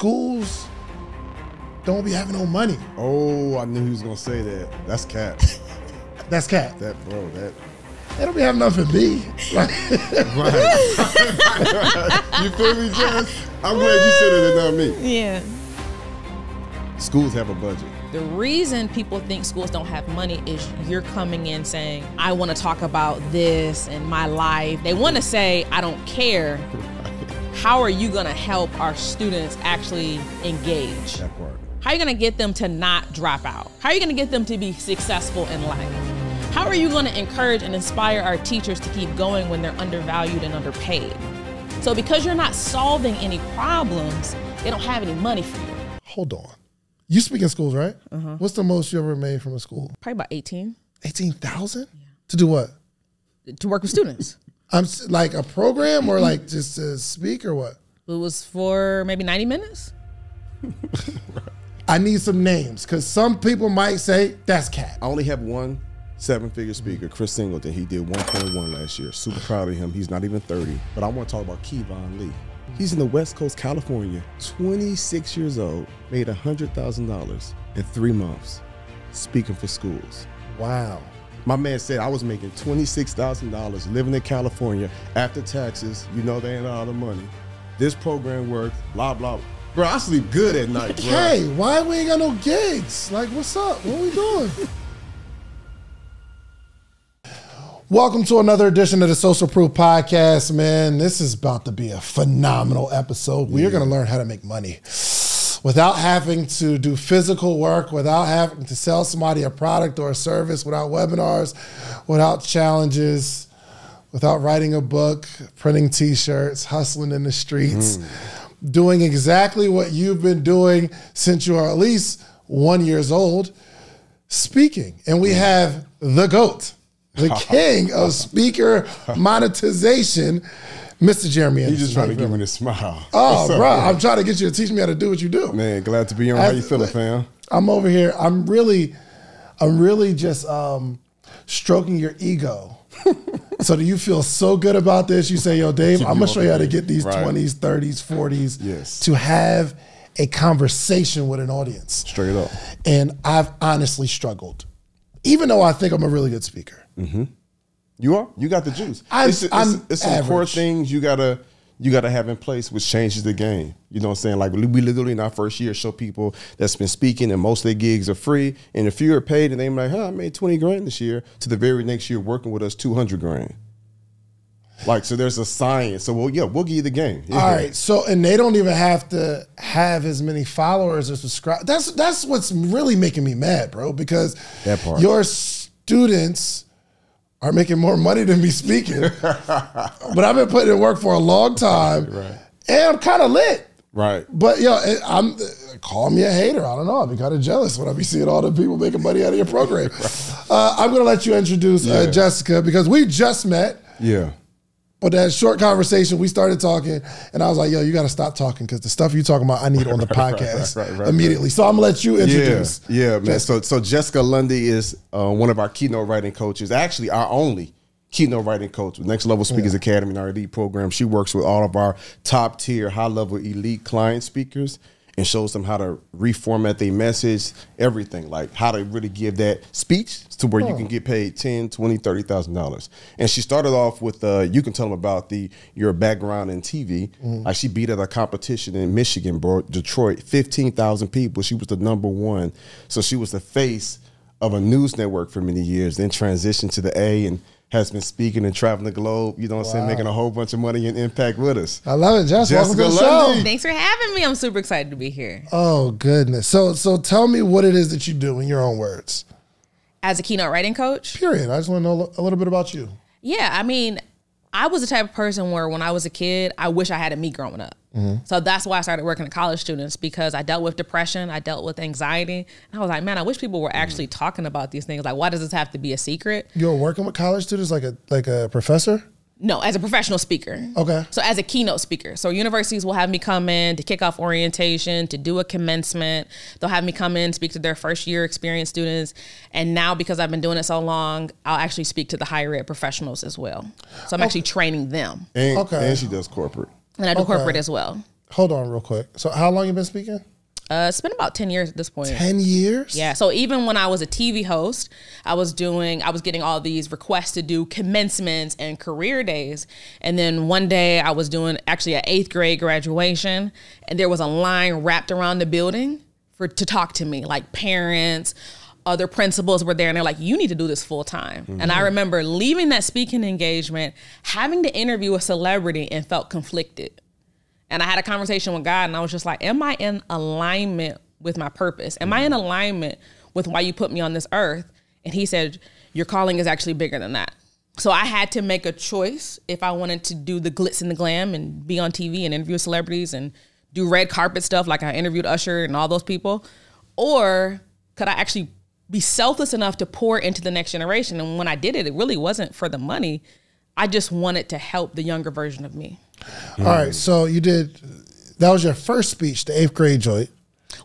schools don't be having no money. Oh, I knew he was gonna say that. That's cat. That's cat. that bro. That They don't be having nothing for me. Like, right. you feel me, Jess? I'm glad you said it and not me. Yeah. Schools have a budget. The reason people think schools don't have money is you're coming in saying, I want to talk about this and my life. They want to say, I don't care. How are you going to help our students actually engage? That part. How are you going to get them to not drop out? How are you going to get them to be successful in life? How are you going to encourage and inspire our teachers to keep going when they're undervalued and underpaid? So, because you're not solving any problems, they don't have any money for you. hold on. You speak in schools, right? Uh-huh. What's the most you ever made from a school? Probably about 18 Eighteen thousand Yeah. to do what? to work with students. I'm like a program or mm-hmm. like just to speak or what? It was for maybe 90 minutes. I need some names because some people might say that's cat. I only have one seven-figure mm-hmm. speaker, Chris Singleton. He did 1.1 last year. Super proud of him. He's not even 30. But I want to talk about Kevon Lee. He's in the West Coast, California. 26 years old, made $100,000 in three months speaking for schools. Wow. My man said I was making $26,000 living in California after taxes. You know they ain't all the money. This program worked, blah, blah. Bro, I sleep good at night, bro. Hey, why we ain't got no gigs? Like, what's up? What are we doing? Welcome to another edition of the Social Proof Podcast, man. This is about to be a phenomenal episode. We are going to learn how to make money without having to do physical work, without having to sell somebody a product or a service, without webinars, without challenges, without writing a book, printing t-shirts, hustling in the streets, hmm. doing exactly what you've been doing since you are at least 1 years old, speaking. And we hmm. have the GOAT, the king of speaker monetization, Mr. Jeremy He's Anderson. just trying to give me a smile. Oh, bro, man? I'm trying to get you to teach me how to do what you do. Man, glad to be on. How you feeling, fam? I'm over here. I'm really, I'm really just um, stroking your ego. so do you feel so good about this? You say, "Yo, Dave, I'm gonna show you how to get these Right. 20s, 30s, 40s Yes. to have a conversation with an audience." Straight up. And I've honestly struggled, even though I think I'm a really good speaker. You are. You got the juice. I'm- it's, it's, I'm it's some core things you gotta you gotta have in place, which changes the game. You know what I'm saying? Like we literally in our first year show people that's been speaking, and most of their gigs are free. And if you're paid, and they're like, "Huh, I made 20 grand this year," to the very next year working with us, 200 grand. Like so, there's a science. So well, yeah, we'll give you the game. Yeah. All right. So and they don't even have to have as many followers or subscribe. That's that's what's really making me mad, bro. Because That part. your students are making more money than me speaking. but I've been putting in work for a long time, Right. and I'm kind of lit. Right. But yo, it- I'm call me a hater. I don't know. I'll be kind of jealous when I be seeing all the people making money out of your program. uh, I'm gonna let you introduce uh, Jessica because we just met. Yeah. But that short conversation, we started talking, and I was like, "Yo, you got to stop talking because the stuff you're talking about, I need on the podcast right, right, right. immediately." So I'm gonna let you introduce. Yeah, yeah, man. So, so Jessica Lundy is uh, one of our keynote writing coaches. Actually, our only keynote writing coach with Next Level Speakers Academy and our elite program. She works with all of our top tier, high level elite client speakers and shows them how to reformat their message, everything like how to really give that speech to where you can get paid 10, 20, 30,000 dollars. And she started off with uh, you can tell them about the your background in TV. Like she beat at a competition in Michigan, bro, Detroit, 15,000 people. She was the number 1. So she was the face of a news network for many years, then transitioned to the A and has been speaking and traveling the globe, you know what I'm saying, making a whole bunch of money and impact with us. I love it, Jess. Jessica Welcome to the show. Thanks for having me. I'm super excited to be here. Oh goodness. So so tell me what it is that you do in your own words. As a keynote writing coach, Period. I just want to know a little bit about you. yeah, I mean, I was the type of person where when I was a kid, I wish I had a me growing up. Mm-hmm. So that's why I started working with college students because I dealt with depression, I dealt with anxiety, and I was like, man, I wish people were actually mm-hmm. talking about these things. Like, why does this have to be a secret? You're working with college students like a like a professor. No, as a professional speaker. Okay. So as a keynote speaker, so universities will have me come in to kick off orientation, to do a commencement. They'll have me come in, speak to their first year experience students, and now because I've been doing it so long, I'll actually speak to the higher ed professionals as well. So I'm oh. actually training them, And, Okay. and she does corporate. And I do Okay. corporate as well. hold on real quick. So how long you been speaking? Uh, it's been about 10 years at this point. 10 years? Yeah. So even when I was a TV host, I was doing, I was getting all these requests to do commencements and career days. And then one day I was doing actually an eighth grade graduation, and there was a line wrapped around the building for to talk to me, like parents, other principals were there and they're like, you need to do this full time. Mm-hmm. And I remember leaving that speaking engagement, having to interview a celebrity and felt conflicted. And I had a conversation with God and I was just like, am I in alignment with my purpose? Am I in alignment with why you put me on this earth? And he said, your calling is actually bigger than that. So I had to make a choice if I wanted to do the glitz and the glam and be on TV and interview celebrities and do red carpet stuff like I interviewed Usher and all those people, or could I actually be selfless enough to pour into the next generation. And when I did it, it really wasn't for the money. I just wanted to help the younger version of me. All right. So you did, that was your first speech, the eighth grade joint.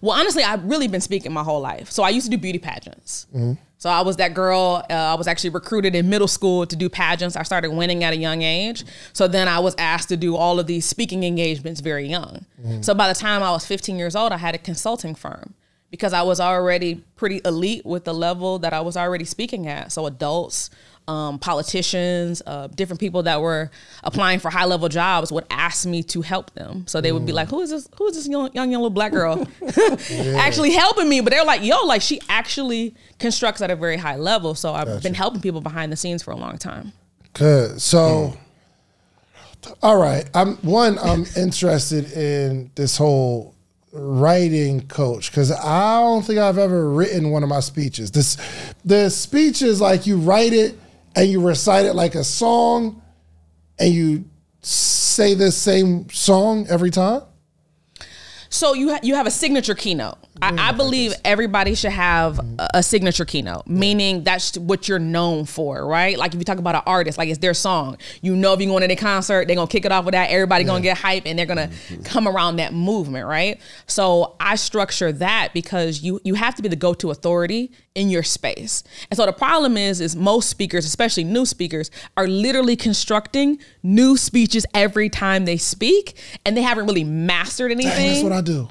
Well, honestly, I've really been speaking my whole life. So I used to do beauty pageants. Mm-hmm. So I was that girl. Uh, I was actually recruited in middle school to do pageants. I started winning at a young age. So then I was asked to do all of these speaking engagements very young. Mm-hmm. So by the time I was 15 years old, I had a consulting firm because I was already pretty elite with the level that I was already speaking at. So adults, um, politicians, uh, different people that were applying for high level jobs would ask me to help them. So they would be like, "Who is this? Who is this young young, young little black girl actually helping me?" But they're like, "Yo, like she actually constructs at a very high level." So I've gotcha. been helping people behind the scenes for a long time. Good. So. All right. I'm one. I'm interested in this whole writing coach because I don't think I've ever written one of my speeches. This the speech is like you write it and you recite it like a song and you say the same song every time. So you ha- you have a signature keynote. I, I, believe everybody should have a, a signature keynote, meaning that's what you're known for, right? Like if you talk about an artist, like it's their song. You know, if you're going to their concert, they're gonna kick it off with that. Everybody yeah. gonna get hype, and they're gonna mm-hmm. come around that movement, right? So I structure that because you you have to be the go-to authority in your space. And so the problem is, is most speakers, especially new speakers, are literally constructing new speeches every time they speak, and they haven't really mastered anything. Dang, that's what I do.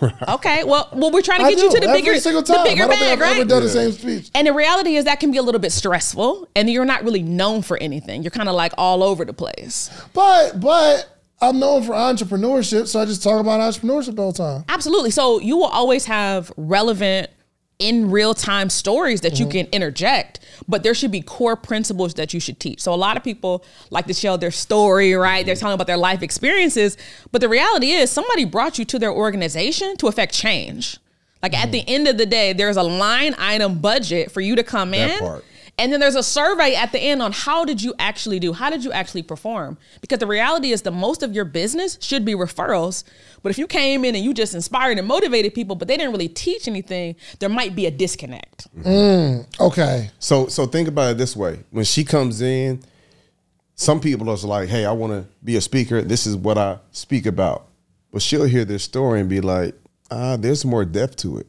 okay, well, well, we're trying to get you to the Every bigger, the bigger bag, right? Ever done yeah. the same speech. And the reality is that can be a little bit stressful, and you're not really known for anything. You're kind of like all over the place. But, but I'm known for entrepreneurship, so I just talk about entrepreneurship all the time. Absolutely. So you will always have relevant in real time stories that mm-hmm. you can interject, but there should be core principles that you should teach. So a lot of people like to share their story, right? They're telling about their life experiences, but the reality is somebody brought you to their organization to affect change. Like mm-hmm. at the end of the day, there's a line item budget for you to come that in. Part and then there's a survey at the end on how did you actually do? How did you actually perform? Because the reality is the most of your business should be referrals. But if you came in and you just inspired and motivated people, but they didn't really teach anything, there might be a disconnect. Mm, okay. So so think about it this way. When she comes in, some people are like, hey, I want to be a speaker. This is what I speak about. But she'll hear this story and be like, ah, there's more depth to it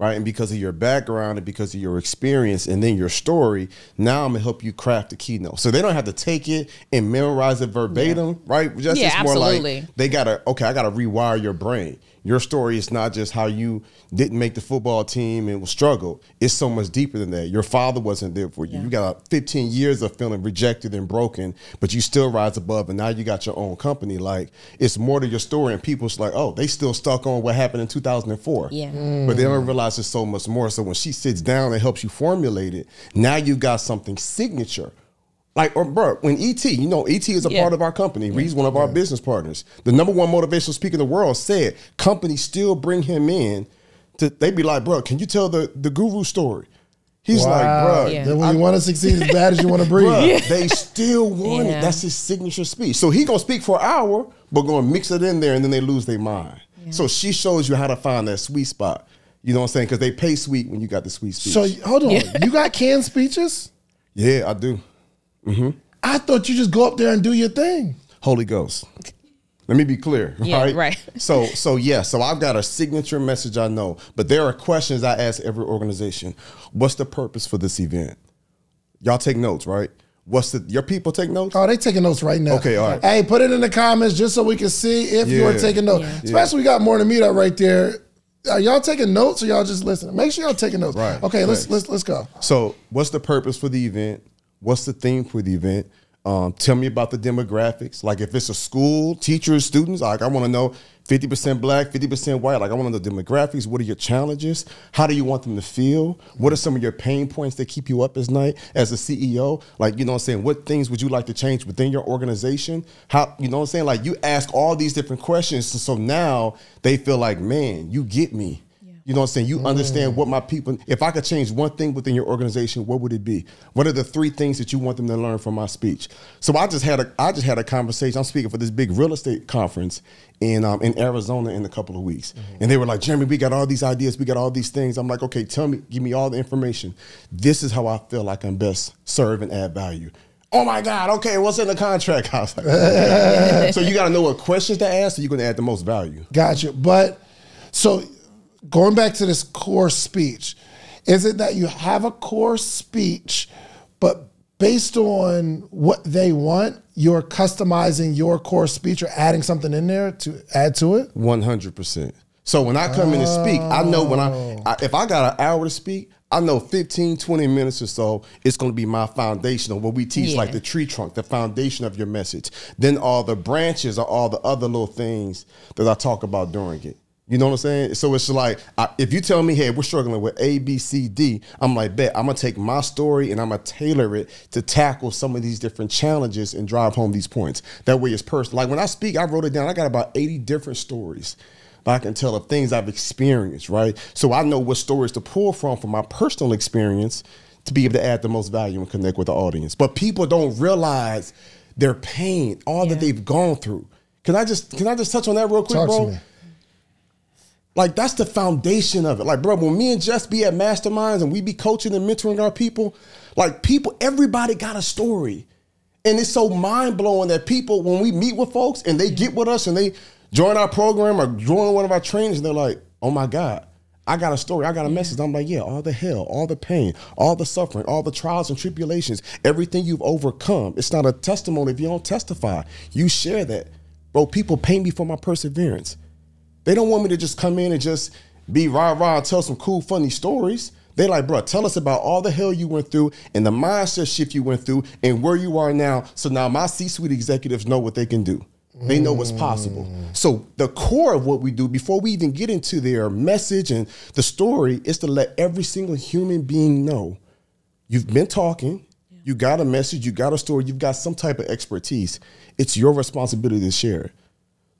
right? And because of your background and because of your experience and then your story, now I'm gonna help you craft the keynote. So they don't have to take it and memorize it verbatim, yeah. right? Just yeah, it's more absolutely. like they gotta okay, I gotta rewire your brain your story is not just how you didn't make the football team and was struggled. It's so much deeper than that. Your father wasn't there for you. Yeah. You got 15 years of feeling rejected and broken, but you still rise above, and now you got your own company. Like it's more to your story, and people's like, oh, they still stuck on what happened in 2004. Yeah, mm. but they don't realize it's so much more. So when she sits down and helps you formulate it, now you got something signature like, or bro, when ET, you know, ET is a yeah. part of our company. Yeah. He's one of our yeah. business partners. The number one motivational speaker in the world said companies still bring him in to. They be like, bro, can you tell the the guru story? He's wow. like, bro, yeah. then when I, you want to succeed as bad as you want to breathe, bruh, they still want it. That's his signature speech. So he gonna speak for an hour, but gonna mix it in there, and then they lose their mind. So she shows you how to find that sweet spot. You know what I'm saying? Because they pay sweet when you got the sweet speech. So hold on, you got canned speeches? Yeah, I do. Mm-hmm. I thought you just go up there and do your thing. Holy Ghost. Let me be clear, yeah, right? Right. So, so yeah, so I've got a signature message I know, but there are questions I ask every organization. What's the purpose for this event? Y'all take notes, right? What's the your people take notes? Oh, they taking notes right now. Okay, all right. Hey, put it in the comments just so we can see if you are taking notes. Yeah. Especially we got Morning Meetup right there. Are y'all taking notes or y'all just listening? Make sure y'all taking notes. Right. Okay, let's let's let's go. So, what's the purpose for the event? What's the theme for the event? Um, tell me about the demographics. Like, if it's a school, teachers, students, like I want to know 50% black, 50% white. Like, I want to know the demographics. What are your challenges? How do you want them to feel? What are some of your pain points that keep you up at night as a CEO? Like, you know what I'm saying? What things would you like to change within your organization? How, you know what I'm saying? Like, you ask all these different questions. So, so now they feel like, man, you get me. You know what I'm saying? You understand what my people. If I could change one thing within your organization, what would it be? What are the three things that you want them to learn from my speech? So I just had a I just had a conversation. I'm speaking for this big real estate conference in um, in Arizona in a couple of weeks, and they were like, Jeremy, we got all these ideas, we got all these things. I'm like, okay, tell me, give me all the information. This is how I feel like I'm best serve and add value. Oh my God! Okay, what's in the contract? I was like, so you got to know what questions to ask, so you're going to add the most value. Gotcha. But so going back to this core speech, is it that you have a core speech, but based on what they want, you're customizing your core speech or adding something in there to add to it? One hundred percent. So when I come in and speak, I know when I, oh. I if I got an hour to speak, I know 15, 20 minutes or so, it's going to be my foundation of what we teach, Yeah. like the tree trunk, the foundation of your message. Then all the branches are all the other little things that I talk about during it. You know what I'm saying? So it's like, I, if you tell me, hey, we're struggling with A, B, C, D, I'm like, bet, I'm going to take my story and I'm going to tailor it to tackle some of these different challenges and drive home these points. That way it's personal. Like when I speak, I wrote it down. I got about 80 different stories that I can tell of things I've experienced, right? So I know what stories to pull from from my personal experience to be able to add the most value and connect with the audience. But people don't realize their pain, all that they've gone through. Can I just can I just touch on that real quick, Talk bro? Like that's the foundation of it. Like, bro, when me and Jess be at masterminds and we be coaching and mentoring our people, like people, everybody got a story. And it's so mind blowing that people, when we meet with folks and they get with us and they join our program or join one of our trainings, and they're like, oh my God, I got a story, I got a message. I'm like, yeah, all the hell, all the pain, all the suffering, all the trials and tribulations, everything you've overcome. It's not a testimony if you don't testify. You share that. Bro, people pay me for my perseverance. They don't want me to just come in and just be rah rah and tell some cool, funny stories. They like, bro, tell us about all the hell you went through and the mindset shift you went through and where you are now. So now my C-suite executives know what they can do. They know what's possible. Mm. So the core of what we do before we even get into their message and the story is to let every single human being know you've been talking, you got a message, you got a story, you've got some type of expertise. It's your responsibility to share it.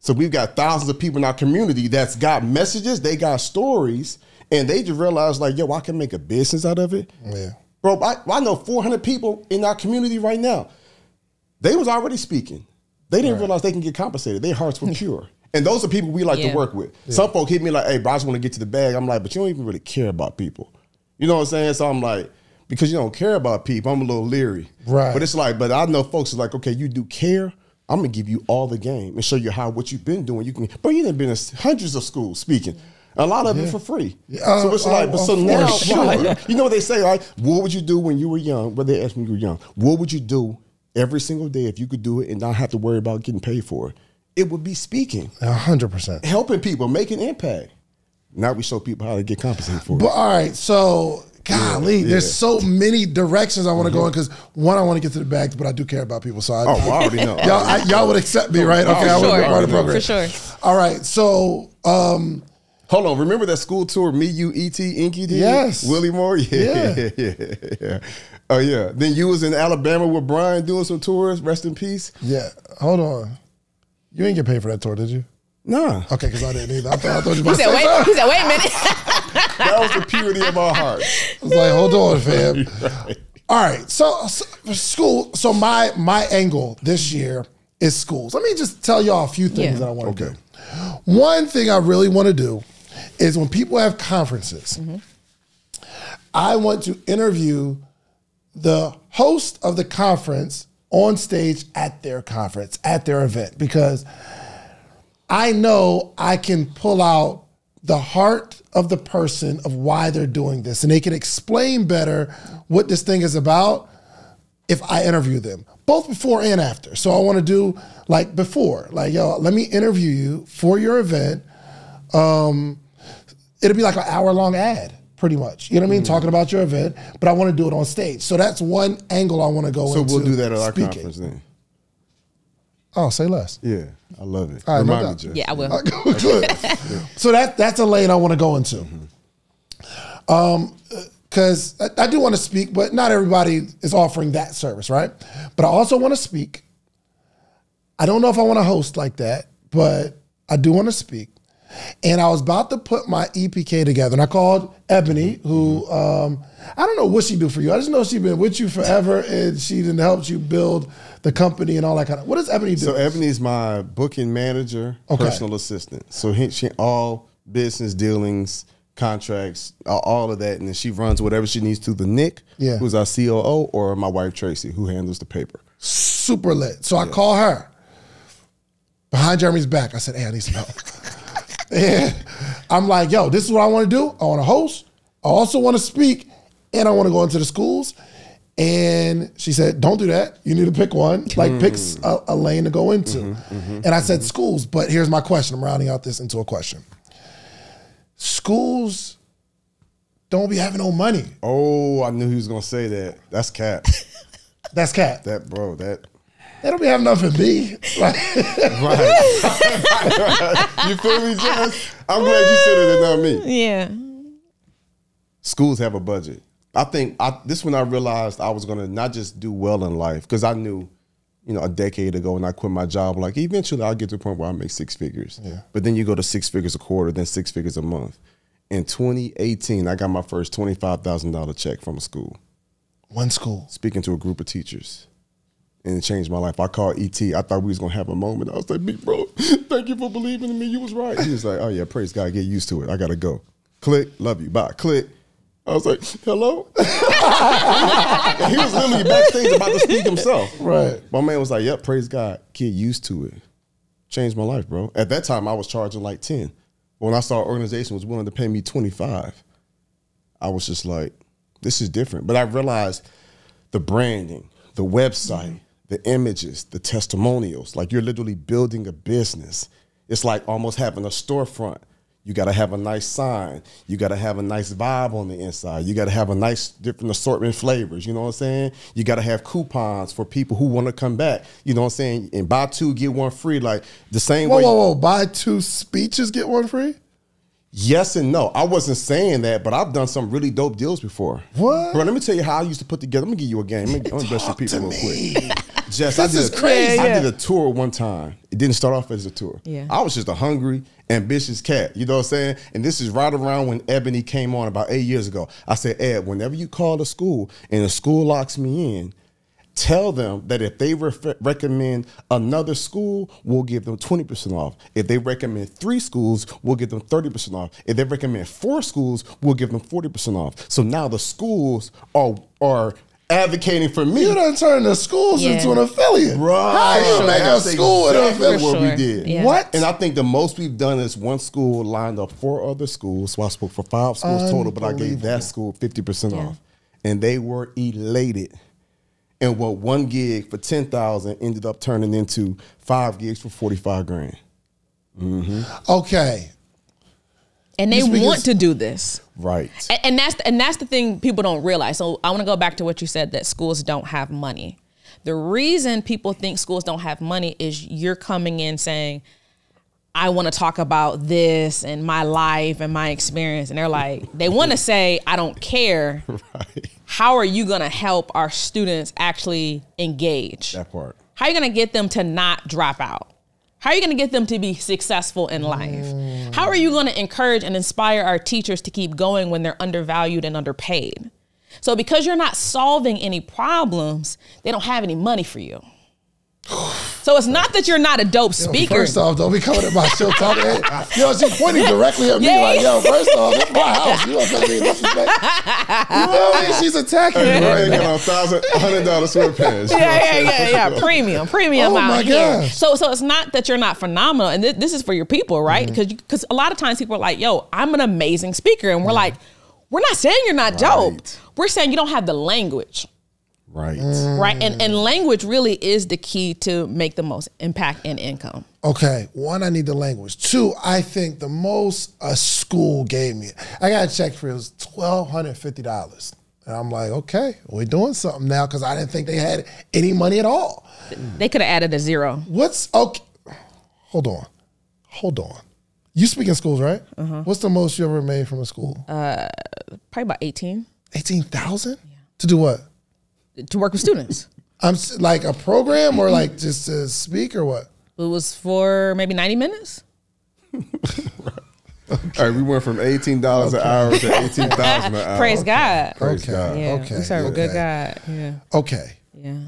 So we've got thousands of people in our community that's got messages, they got stories, and they just realize like, yo, I can make a business out of it. Yeah. Bro, I, I know 400 people in our community right now. They was already speaking. They didn't realize they can get compensated. Their hearts were pure. And those are people we like Yeah. to work with. Some folk hit me like, hey, bro, I just want to get to the bag. I'm like, but you don't even really care about people. You know what I'm saying? So I'm like, because you don't care about people, I'm a little leery. Right. But it's like, but I know folks are like, okay, you do care. I'm gonna give you all the game and show you how what you've been doing. You can, bro, you done been in hundreds of schools speaking. A lot of it for free. Uh, so it's uh, like, but uh, so now, sure. right, you know what they say, right? What would you do when you were young? What they asked when you were young. What would you do every single day if you could do it and not have to worry about getting paid for it? It would be speaking, A hundred percent. helping people, making impact. Now we show people how to get compensated for it. But all right, so golly, there's so many directions I want to go in because one, I want to get to the bags, but I do care about people. So I, oh, I already know. y'all, y'all would accept me, right? Okay, For I would be sure. part of the program For sure. All right, so um, Hold on, remember that school tour me, you, E.T., Inky did? Yes. Willie Moore? Yeah. Yeah. Yeah. yeah, Oh, yeah. Then you was in Alabama with Brian doing some tours. Rest in peace. yeah, hold on, you didn't get paid for that tour, did you? Nah. Okay, because I didn't either. I thought, I thought you were He about to said, wait, he said, wait a minute. That was the purity of our hearts. I was like, hold on, fam. All right, so, so school. So my my angle this year is schools. Let me just tell y'all a few things Yeah. that I want to Okay. do. One thing I really want to do is when people have conferences, mm-hmm. I want to interview the host of the conference on stage at their conference, at their event, because I know I can pull out the heart of the person of why they're doing this and they can explain better what this thing is about if I interview them, both before and after. So I want to do like before, like yo, let me interview you for your event. Um, it'll be like an hour long ad, pretty much. You know what I mean? Talking about your event, but I want to do it on stage. So that's one angle I want to go So into. So we'll do that at our speaking. conference then. Oh, say less. Yeah, I love it. All right, no Remind me, doubt. Jess. Yeah, I will. Good. so that that's a lane I want to go into. Um, because I, I do want to speak, but not everybody is offering that service, right? But I also want to speak. I don't know if I want to host like that, but I do want to speak. And I was about to put my EPK together, and I called Ebony, who um, I don't know what she do for you. I just know she's been with you forever, and she done helped you build the company and all that kind of. What does Ebony do? So Ebony's my booking manager, Okay. personal assistant. So he, she all business dealings, contracts, all- of that, and then she runs whatever she needs to the Nick, Yeah. who's our COO, or my wife Tracy, who handles the paper. super lit. So I call her behind Jeremy's back. I said, "Hey, I need some help." and I'm like, "Yo, this is what I want to do. I want to host. I also want to speak, and I want to go into the schools." And she said, "Don't do that. You need to pick one. Like, pick a, lane to go into." Mm-hmm, mm-hmm. and I said, "Schools." But here's my question. I'm rounding out this into a question. Schools don't be having no money. Oh, I knew he was gonna say that. That's cat. That's cat. that bro, that They don't be having nothing me. Like, right. you feel me, Jess? I'm glad you said it and not me. Yeah. schools have a budget. I think I, this when I realized I was gonna not just do well in life because I knew, you know, a decade ago when I quit my job, like eventually I'll get to a point where I make six figures. Yeah. But then you go to six figures a quarter, then six figures a month. In 2018, I got my first twenty five thousand dollar check from a school, one school. speaking to a group of teachers. And it changed my life. I called ET. I thought we was gonna have a moment. I was like, "Big bro, thank you for believing in me. You was right." He was like, "Oh yeah, praise God. Get used to it. I gotta go." Click. Love you. Bye. Click. I was like, "Hello." and he was literally backstage about to speak himself. Right. My man was like, "Yep, praise God. Get used to it." Changed my life, bro. At that time, I was charging like ten. When I saw an organization was willing to pay me twenty five, I was just like, "This is different." But I realized the branding, the website, the images, the testimonials. Like you're literally building a business. It's like almost having a storefront. You got to have a nice sign. You got to have a nice vibe on the inside. You got to have a nice different assortment flavors. You know what I'm saying? You got to have coupons for people who want to come back. You know what I'm saying? And buy two get one free. Like the same Whoa, way. whoa, whoa! Buy two speeches, get one free. Yes and no. I wasn't saying that, but I've done some really dope deals before. What? Bro, let me tell you how I used to put together. Let me give you a game. Let me, let me bless your people real me. quick. Jess, I This did is a, crazy. I did a tour one time. It didn't start off as a tour. Yeah. I was just a hungry, ambitious cat. You know what I'm saying? And this is right around when Ebony came on about eight years ago. I said, Ed, whenever you call a school and the school locks me in, tell them that if they ref- recommend another school, we'll give them 20% off. If they recommend three schools, we'll give them 30% off. If they recommend four schools, we'll give them 40% off. So now the schools are are advocating for me. You done turned the schools Yeah. into an affiliate. Right. How you Sure. make a That's school an exactly affiliate? what we did. Yeah. What? And I think the most we've done is one school lined up four other schools. So I spoke for five schools total, but I gave that school 50% Yeah. off. And they were elated. And what one gig for 10,000 ended up turning into five gigs for 45 grand. Mm-hmm. Okay. And they because- want to do this. Right. And, and that's and that's the thing people don't realize. So I want to go back to what you said that schools don't have money. The reason people think schools don't have money is you're coming in saying, I want to talk about this and my life and my experience. And they're like, they want to say, I don't care. Right. How are you going to help our students actually engage? That part. How are you going to get them to not drop out? How are you going to get them to be successful in life? Mm. How are you going to encourage and inspire our teachers to keep going when they're undervalued and underpaid? So, because you're not solving any problems, they don't have any money for you. So, it's not that you're not a dope speaker. First off, don't be coming at my show talking. Hey, yo, she's pointing directly at me Yeah. like, yo, first off, it's my house. You don't feel me disrespect. You feel me? She's attacking me Right. right They now. got a thousand, hundred dollar sweatpants. yeah, yeah, yeah, yeah. Premium, premium Oh out my here. gosh. So, so it's not that you're not phenomenal, and thi- this is for your people, right? Mm-hmm. Because because a lot of times people are like, "Yo, I'm an amazing speaker," and we're like, "We're not saying you're not dope. We're saying you don't have the language." Right. right? And and language really is the key to make the most impact and income. Okay, one, I need the language. Two, I think the most a school gave me, I got a check for it was twelve hundred fifty dollars, and I'm like, okay, we're doing something now because I didn't think they had any money at all. They could have added a zero. What's okay? Hold on, hold on. You speak in schools, right? Uh-huh. What's the most you ever made from a school? Uh, probably about 18 Eighteen thousand to do what? To work with students. I'm like a program or like just to speak or what? It was for maybe 90 minutes. All right, we went from eighteen dollars an hour to eighteen thousand an hour. Praise God. Praise Okay. God. Yeah, Okay, we serve a good. God. Yeah, Okay. yeah.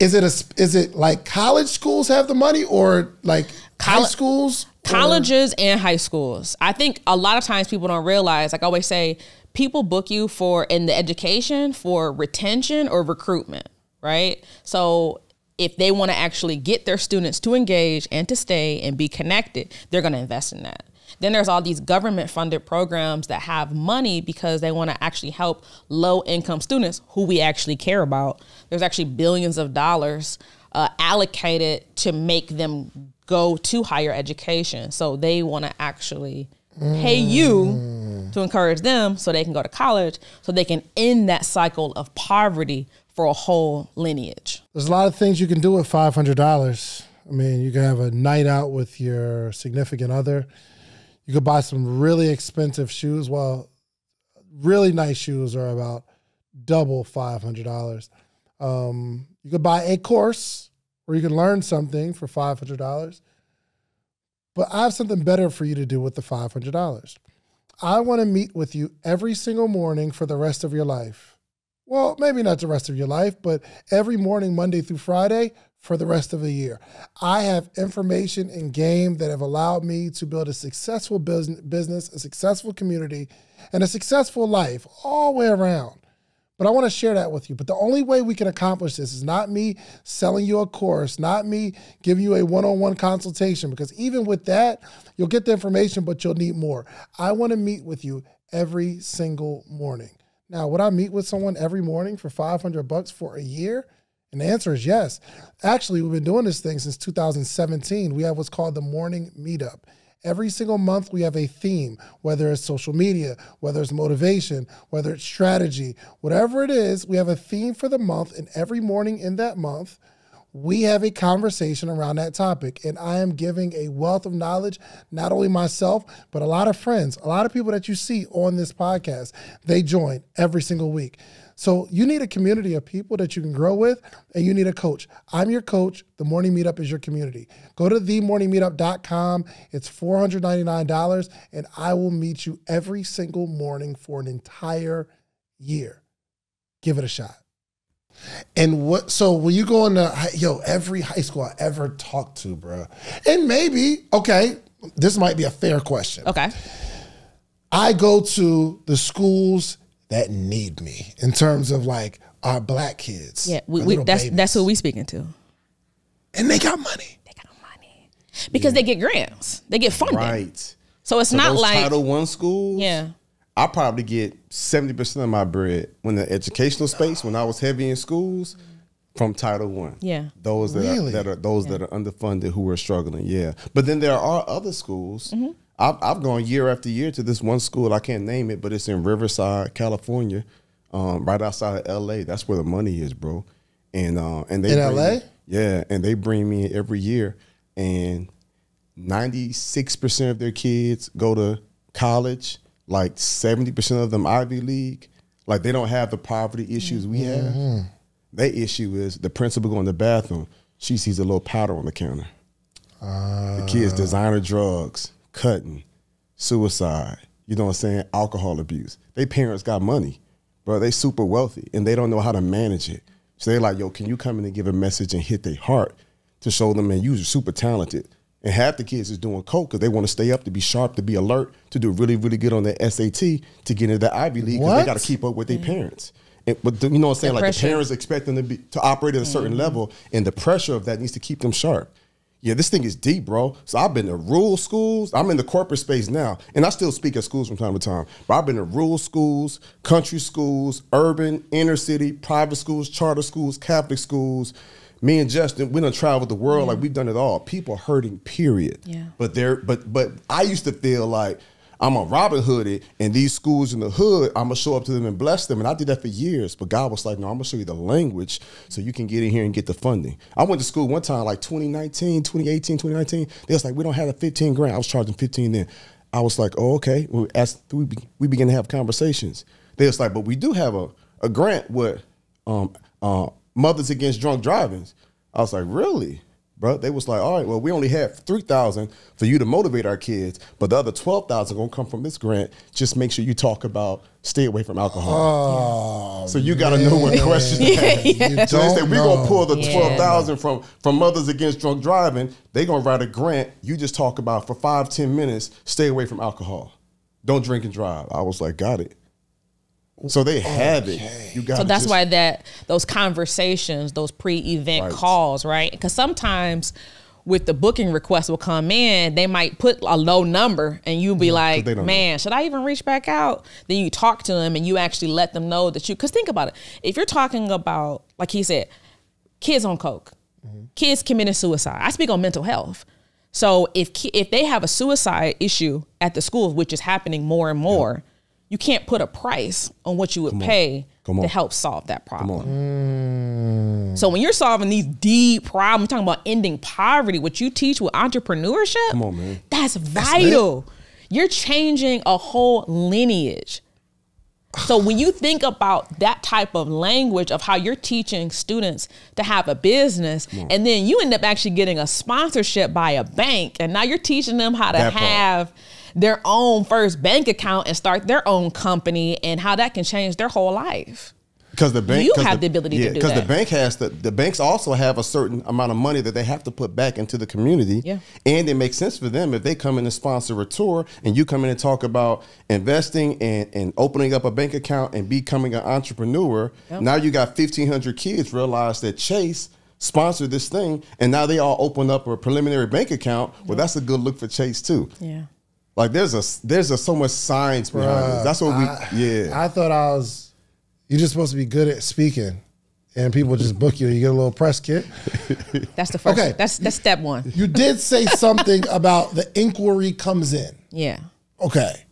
Is it a is it like college schools have the money or like high Colle- schools? Or- Colleges and high schools. I think a lot of times people don't realize, like I always say, people book you for in the education for retention or recruitment, right? So if they want to actually get their students to engage and to stay and be connected, they're going to invest in that. Then there's all these government funded programs that have money because they want to actually help low income students who we actually care about. There's actually billions of dollars uh, allocated to make them go to higher education. So they want to actually pay you to encourage them so they can go to college so they can end that cycle of poverty for a whole lineage. There's a lot of things you can do with five hundred dollars. I mean, you can have a night out with your significant other. You could buy some really expensive shoes. Well, really nice shoes are about double $500. Um, you could buy a course where you can learn something for five hundred dollars. But I have something better for you to do with the five hundred dollars. I want to meet with you every single morning for the rest of your life. Well, maybe not the rest of your life, but every morning, Monday through Friday, for the rest of the year. I have information and game that have allowed me to build a successful business, business, a successful community, and a successful life all the way around. But I want to share that with you. But the only way we can accomplish this is not me selling you a course, not me giving you a one on one consultation, because even with that, you'll get the information, but you'll need more. I want to meet with you every single morning. Now, would I meet with someone every morning for 500 bucks for a year? And the answer is yes. Actually, we've been doing this thing since 2017. We have what's called the morning meetup. Every single month, we have a theme, whether it's social media, whether it's motivation, whether it's strategy, whatever it is, we have a theme for the month. And every morning in that month, we have a conversation around that topic. And I am giving a wealth of knowledge, not only myself, but a lot of friends, a lot of people that you see on this podcast. They join every single week. So you need a community of people that you can grow with, and you need a coach. I'm your coach. The Morning Meetup is your community. Go to themorningmeetup.com. It's $499, and I will meet you every single morning for an entire year. Give it a shot. And what? So when you go into yo, every high school I ever talked to, bro, and maybe okay, this might be a fair question. Okay. I go to the schools that need me in terms of like our black kids. Yeah, we, we, that's babies. that's who we speaking to. and they got money. They got money because they get grants, they get funding. Right. So it's So not those like Title One schools. yeah, I probably get seventy percent of my bread when the educational space when I was heavy in schools from Title One. Yeah. those that Really? are, that are those that are underfunded who are struggling. Yeah, but then there are other schools. Mm-hmm. I've I've gone year after year to this one school. I can't name it, but it's in Riverside, California, um, right outside of L.A. That's where the money is, bro. And uh, and they In LA? me- yeah, and they bring me every year, and ninety six percent of their kids go to college. Like seventy percent of them Ivy League. Like they don't have the poverty issues we have. Their issue is the principal going to the bathroom. She sees a little powder on the counter. the kids designer drugs, cutting, suicide. You know what I'm saying? Alcohol abuse. They parents got money, bro. They super wealthy and they don't know how to manage it. So they're like, yo, can you come in and give a message and hit their heart to show them, man, you're super talented. And half the kids is doing coke because they want to stay up to be sharp, to be alert, to do really, really good on their SAT to get into the Ivy League because they got to keep up with their mm-hmm. parents. And, but you know what I'm saying? The like the parents expect them to be to operate at a certain mm-hmm. level, and the pressure of that needs to keep them sharp. Yeah, this thing is deep, bro. So I've been to rural schools. I'm in the corporate space now, and I still speak at schools from time to time. But I've been to rural schools, country schools, urban, inner city, private schools, charter schools, Catholic schools. Me and Justin, we done traveled the world like we've done it all. People hurting, period. Yeah. But they're but but I used to feel like I'm a Robin Hooded and these schools in the hood, I'm gonna show up to them and bless them. And I did that for years. But God was like, no, I'm gonna show you the language so you can get in here and get the funding. I went to school one time, like 2019, 2018, 2019. They was like, we don't have the 15 grand. I was charging 15 then. I was like, oh, okay. We, be, we began to have conversations. They was like, but we do have a, a grant with um, uh, Mothers Against Drunk Driving. I was like, really? Bro, they was like, all right, well, we only have three thousand for you to motivate our kids, but the other twelve thousand gonna come from this grant. Just make sure you talk about stay away from alcohol. Oh, so you got to know what questions. to ask. you So they don't said we're gonna pull the Yeah. twelve thousand from from Mothers Against Drunk Driving. They gonna write a grant. You just talk about for five ten minutes. Stay away from alcohol. Don't drink and drive. I was like, got it. So they have it. You got. So that's why that those conversations, those pre-event Right. calls, right? Because sometimes with the booking request will come in, they might put a low number, and you'll be like, they don't "Man, should I even reach back out?" Then you talk to them, and you actually let them know that you. Because think about it, if you're talking about, like he said, kids on coke, mm-hmm. kids committing suicide. I speak on mental health. So if if they have a suicide issue at the schools, which is happening more and more, you can't put a price on what you would pay Come to on. help solve that problem. So when you're solving these deep problems, talking about ending poverty, what you teach with entrepreneurship, Come on, man. that's vital. you're changing a whole lineage. So when you think about that type of language of how you're teaching students to have a business, and then you end up actually getting a sponsorship by a bank, and now you're teaching them how to That part. Their own first bank account and start their own company, and how that can change their whole life. Because the bank, you have the ability to do that? Because the bank has the the banks also have a certain amount of money that they have to put back into the community. Yeah. and it makes sense for them if they come in and sponsor a tour, and you come in and talk about investing and and opening up a bank account and becoming an entrepreneur. Now you got fifteen hundred kids realize that Chase sponsored this thing, and now they all open up a preliminary bank account. Well, that's a good look for Chase too. Yeah. Like there's a there's a so much science behind this. That's what we yeah. I thought I was. You're just supposed to be good at speaking, and people just book you. You get a little press kit. That's the first. Okay. That's that's step one. You did say something about the inquiry comes in. Yeah. Okay.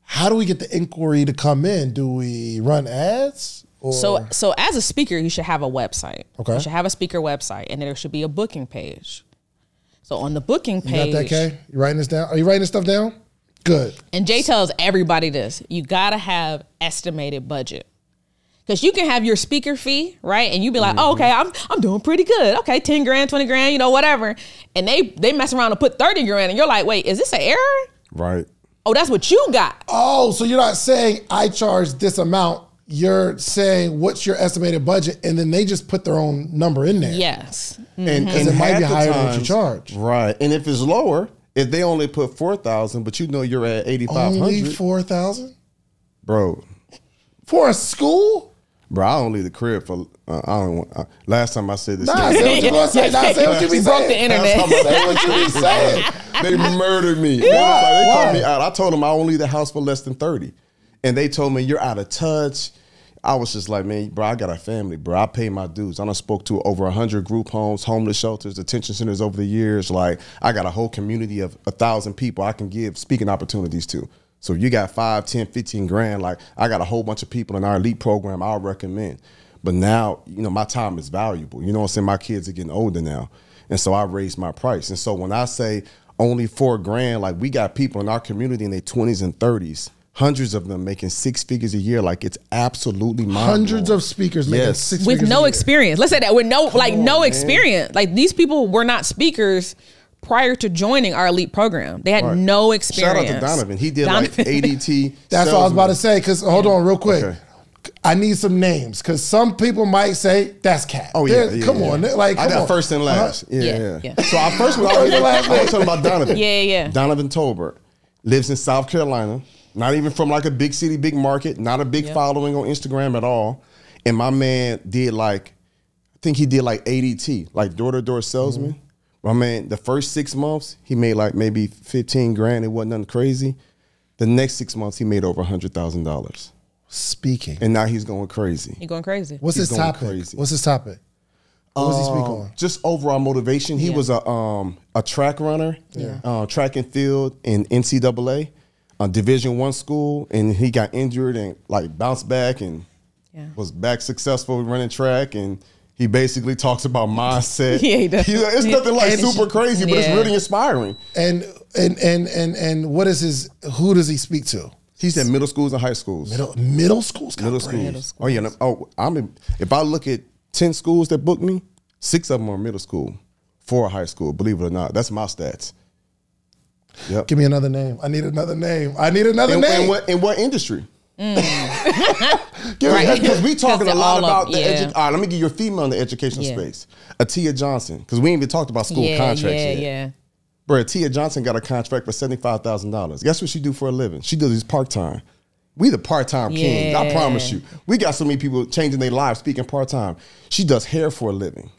How do we get the inquiry to come in? Do we run ads? Or So so as a speaker, you should have a website. Okay. You should have a speaker website, and there should be a booking page. So on the booking you got page, that, Kay? You writing this down? Are you writing this stuff down? Good. and Jay tells everybody this: you gotta have estimated budget. Because you can have your speaker fee, right? And you be like, oh, okay, I'm I'm doing pretty good. Okay, 10 grand, 20 grand, you know, whatever. And they they mess around and put 30 grand, and you're like, wait, is this an error? right. Oh, that's what you got. Oh, so you're not saying I charge this amount. You're saying what's your estimated budget, and then they just put their own number in there. Yes. and, and Mm-hmm. it might be the higher than what you charge. Right, and if it's lower, if they only put four thousand, but you know you're at eighty five Only hundred, four thousand bro, for a school? bro, I don't leave the crib for. Uh, I don't. Want, uh, last time I said this, Nah, say what you gonna say. Nah, say what you be We broke the internet. Say what you be saying. they murdered me. They, like, they Why? called me out. I told them I won't leave the house for less than thirty, and they told me you're out of touch. I was just like, man, bro, I got a family, bro. I pay my dues. I done spoke to over hundred group homes, homeless shelters, detention centers over the years. Like, I got a whole community of a thousand people I can give speaking opportunities to. So you got five, 10, 15 grand. Like, I got a whole bunch of people in our elite program I'll recommend. But now, you know, my time is valuable. You know what I'm saying? My kids are getting older now. And so I raised my price. And so when I say only four grand, like we got people in our community in their 20s and 30s, hundreds of them making six figures a year. Like it's absolutely mind Hundreds of speakers making Yes. six with figures a no year. experience. Let's say that with no like on, no man. experience. Like these people were not speakers prior to joining our elite program. They had Right. no experience. Shout out to Donovan. He did Donovan. like ADT. That's what I was about to say. Because hold on, real quick. Okay. I need some names because some people might say that's cat. Oh yeah, yeah, come yeah. on, like I come got on. first and last. Uh-huh. Yeah, Yeah, yeah, yeah. So I first was First and last I was name. talking about Donovan. Yeah, yeah. Donovan Tolbert lives in South Carolina. Not even from like a big city, big market. Not a big Yep. following on Instagram at all. And my man did like, I think he did like ADT, like door to door salesman. Mm-hmm. My man, the first six months he made like maybe fifteen grand. It wasn't nothing crazy. The next six months he made over a hundred thousand dollars, Speaking. and now he's going crazy. You going crazy? What's He's his going topic? crazy. What's his topic? What does he speak Um, on? Just overall motivation. He Yeah. was a um a track runner, uh, track and field in NCAA, a Division One school, and he got injured and like bounced back and Yeah. was back successful running track and. He basically talks about mindset. Yeah, he does. it's nothing like And- super crazy, but it's really inspiring. And and and and and what is his? Who does he speak to? He's at middle schools and high schools. Middle middle schools. got middle schools. Oh yeah. no- Oh, I'm. In, if I look at ten schools that book me, six of them are middle school, four are high school. Believe it or not, that's my stats. Yep. Give me another name. I need another name. I need another In, name. in what in what industry? Mm. Right. Because we talking a lot all up- about the yeah. edu- All right, let me give you a female in the education Yeah. space. Atia Johnson, because we ain't even talked about school yeah, contracts yeah, yet. yeah. Bro, Tia Johnson got a contract for seventy five thousand dollars. Guess what she do for a living? She does this part time. We the part time kings. I promise you. We got so many people changing their lives speaking part time. She does hair for a living,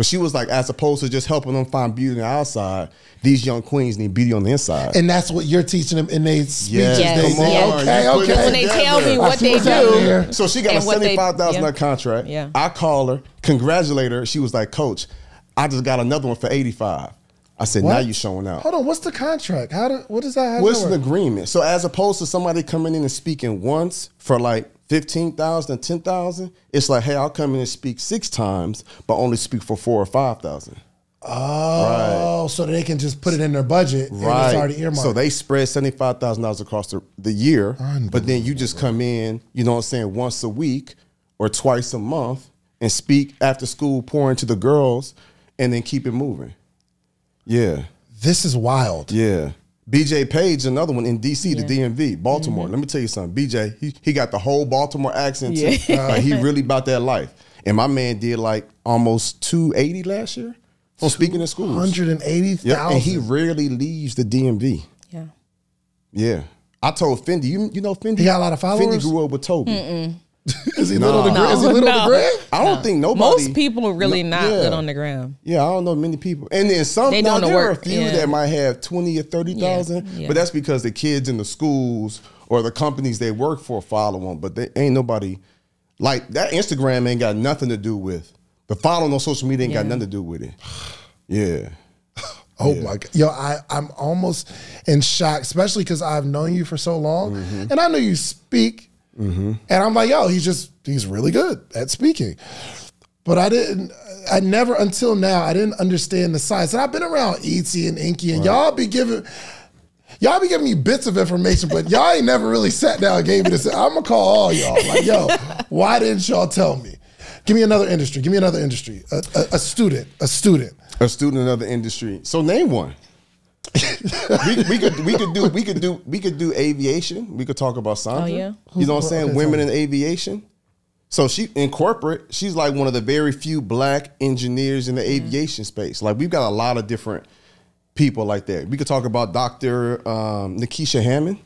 but she was like, as opposed to just helping them find beauty on the outside, these young queens need beauty on the inside. and that's what you're teaching them in their speeches. Yes, they, come they- on, okay, you okay. When they tell me what they do. So she got a seventy five thousand dollar yeah. contract. Yeah. I call her, congratulate her. She was like, Coach, I just got another one for eighty five. I said, now What? you showing out. Hold on. What's the contract? How do? What does that? How What's does an agreement? So as opposed to somebody coming in and speaking once for like 15,000 and 10,000, it's like, hey, I'll come in and speak six times, but only speak for four or 5,000. Oh, so they can just put it in their budget and it's already earmarked. So they spread $75,000 across the, the year, but then you just come in, you know what I'm saying, once a week or twice a month and speak after school, pour into the girls, and then keep it moving. Yeah. this is wild. Yeah. BJ Page, another one in DC, the DMV, Baltimore. Mm-hmm. Let me tell you something. BJ, he, he got the whole Baltimore accent. Yeah. Like, he really about that life. And my man did like almost 280 last year speaking in schools. Hundred and eighty Yep. And he rarely leaves the DMV. Yeah. Yeah. I told Fendi, you, you know Fendi? He got a lot of followers? Fendi grew up with Toby. is he lit on the No. gram? Is he lit on the ground? I don't think nobody. Most people are really No, not yeah. lit on the ground. Yeah, I don't know many people. And then some They now, doing the there are a few yeah. that might have 20 or 30,000, Yeah, yeah. but that's because the kids in the schools or the companies they work for follow them, but they ain't nobody like that Instagram ain't got nothing to do with the following on social media ain't got nothing to do with it. Yeah. Oh my god, yo, I I'm almost in shock, especially because I've known you for so long, Mm-hmm. and I know you speak, Mm-hmm. and I'm like, yo, he's just he's really good at speaking, but I didn't, I never until now I didn't understand the science, and I've been around ET and Inky, and y'all be giving. Y'all be giving me bits of information, but y'all ain't never really sat down and gave me this. I'm gonna call all y'all. Like, yo, why didn't y'all tell me? Give me another industry. Give me another industry. A, a, a student. A student. A student the industry. So name one. We, we could we could do we could do we could do aviation. We could talk about Sandra. Oh, yeah? You know what I'm saying? Okay, Women tell in aviation. So she in corporate, she's like one of the very few black engineers in the aviation space. Like we've got a lot of different people like that. We could talk about Dr. Um, Nikisha Hammond,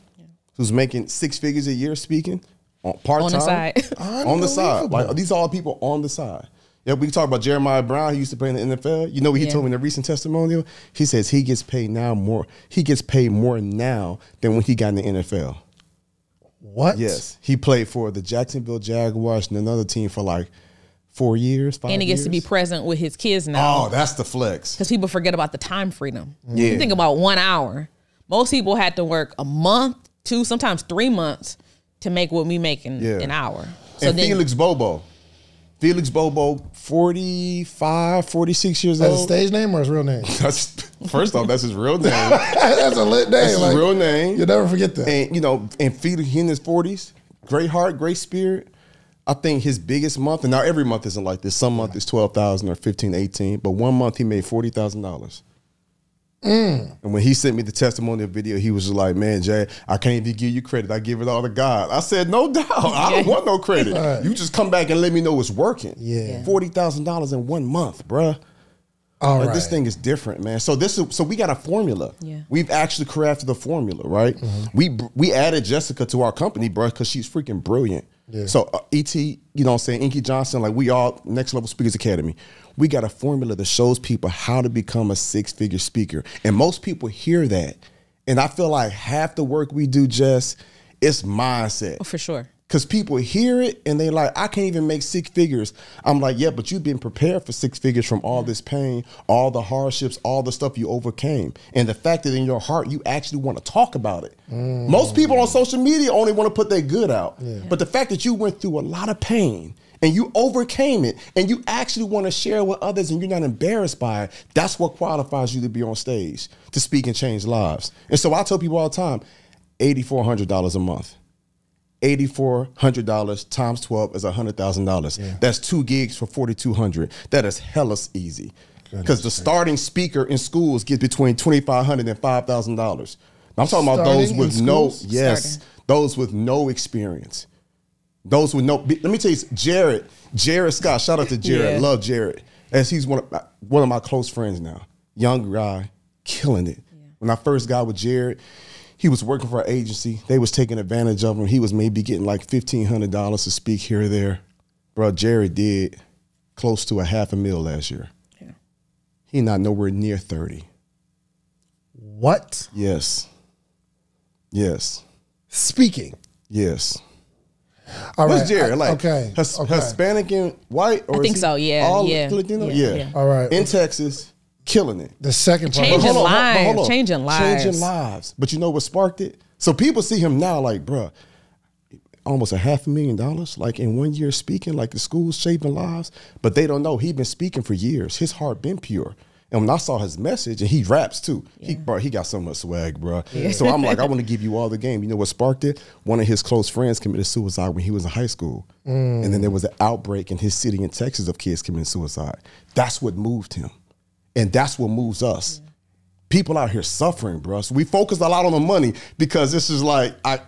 who's making six figures a year speaking on part time On the side. on the side. Unbelievable. Like these are all people on the side. Yeah, we can talk about Jeremiah Brown. He used to play in the NFL. You know what he Yeah. told me in a recent testimonial? He says he gets paid now more. He gets paid more now than when he got in the NFL. What? Yes, he played for the Jacksonville Jaguars and another team for like four years. Five and he gets to be years. present with his kids now. Oh, that's the flex. because people forget about the time freedom. Yeah. You think about one hour. Most people had to work a month, two, sometimes three months to make what we make in Yeah. an hour. So and then, Felix Bobo, Felix Bobo, 45, 46 years That's a old. stage name or his real name? That's first off, that's his real name. That's a lit name. That's his real name. You'll never forget that. and you know, and Felix he in his forties, great heart, great spirit. I think his biggest month, and now every month isn't like this. Some month is twelve thousand or 15, 18, but one month he made forty thousand dollars. Mm. And when he sent me the testimonial video, he was just like, "Man, Jay, I can't even give you credit. I give it all to God." I said, "No doubt. I don't want no credit. Right. You just come back and let me know it's working." Yeah. forty thousand dollars in one month, bruh. All Like, right. This thing is different, man. So this is so we got a formula. Yeah. We've actually crafted a formula, right? Mm-hmm. We we added Jessica to our company, bruh, because she's freaking brilliant. Yeah. So uh, ET, you know what I'm saying, Inky Johnson, like we all Next Level Speakers Academy. We got a formula that shows people how to become a six-figure speaker. And most people hear that. And I feel like half the work we do just it's mindset. Oh, for sure. Cause people hear it and they like, I can't even make six figures. I'm like, yeah, but you've been prepared for six figures from all this pain, all the hardships, all the stuff you overcame. And the fact that in your heart you actually want to talk about it. Most people on mm. social media only want to put their good out. But the fact that you went through a lot of pain and you overcame it and you actually want to share with others and you're not embarrassed by it, that's what qualifies you to be on stage, to speak and change lives. And so I tell people all the time, $8,400 a month. $8,400 times 12 is $100,000. That's two gigs for 4,200. That is hellas easy. Because the starting speaker in schools gets between $2,500 and $5,000. I'm talking about those with no, schools? yes, Starting. those with no experience. Those with no, let me tell you, Jared, Jared Scott, shout out to Jared, Yeah. love Jared. As he's one of, my, one of my close friends now, young guy, killing it. When I first got with Jared, he was working for an agency. They was taking advantage of him. He was maybe getting like fifteen hundred dollars to speak here or there. Bro, Jared did close to a half a mil last year. Yeah. He not nowhere near thirty. What? Yes. Yes. Speaking. Yes. All What's right. Jared? Like okay. His- okay. Hispanic and white? Or I think so, yeah, All yeah, Latino? yeah, Yeah. yeah. All right. In Texas, killing it. The second part. Changing Hold on, hold- hold lives, on. changing lives. Changing lives. But you know what sparked it? So people see him now like, bruh, almost a half a million dollars, like in one year speaking, like the school's shaping lives. But they don't know he been speaking for years. His heart been pure. And when I saw his message, and he raps too, he bro, he got so much swag, bro. So I'm like, I want to give you all the game. You know what sparked it? One of his close friends committed suicide when he was in high school, mm. and then there was an outbreak in his city in Texas of kids committing suicide. That's what moved him, and that's what moves us people out here suffering, bro. So we focus a lot on the money because this is like I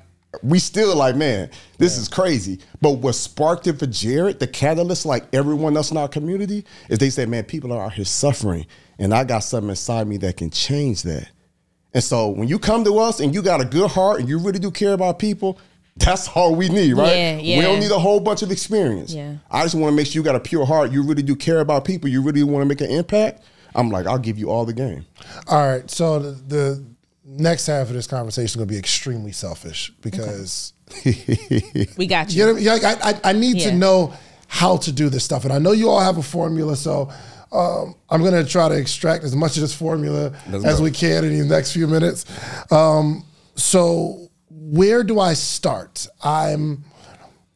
we still like, man, this is crazy. But what sparked it for Jared, the catalyst, like everyone else in our community, is they say, man, people are out here suffering. And I got something inside me that can change that. And so when you come to us and you got a good heart and you really do care about people, that's all we need, right? Yeah, We don't need a whole bunch of experience. Yeah. I just want to make sure you got a pure heart. You really do care about people. You really want to make an impact. I'm like, I'll give you all the game. All right. So the, the next half of this conversation is going to be extremely selfish because We got you you. know, I, I, I need to know how to do this stuff. And I know you all have a formula. So um, I'm going to try to extract as much of this formula Let's as go. we can in the next few minutes. Um, so where do I start? I'm,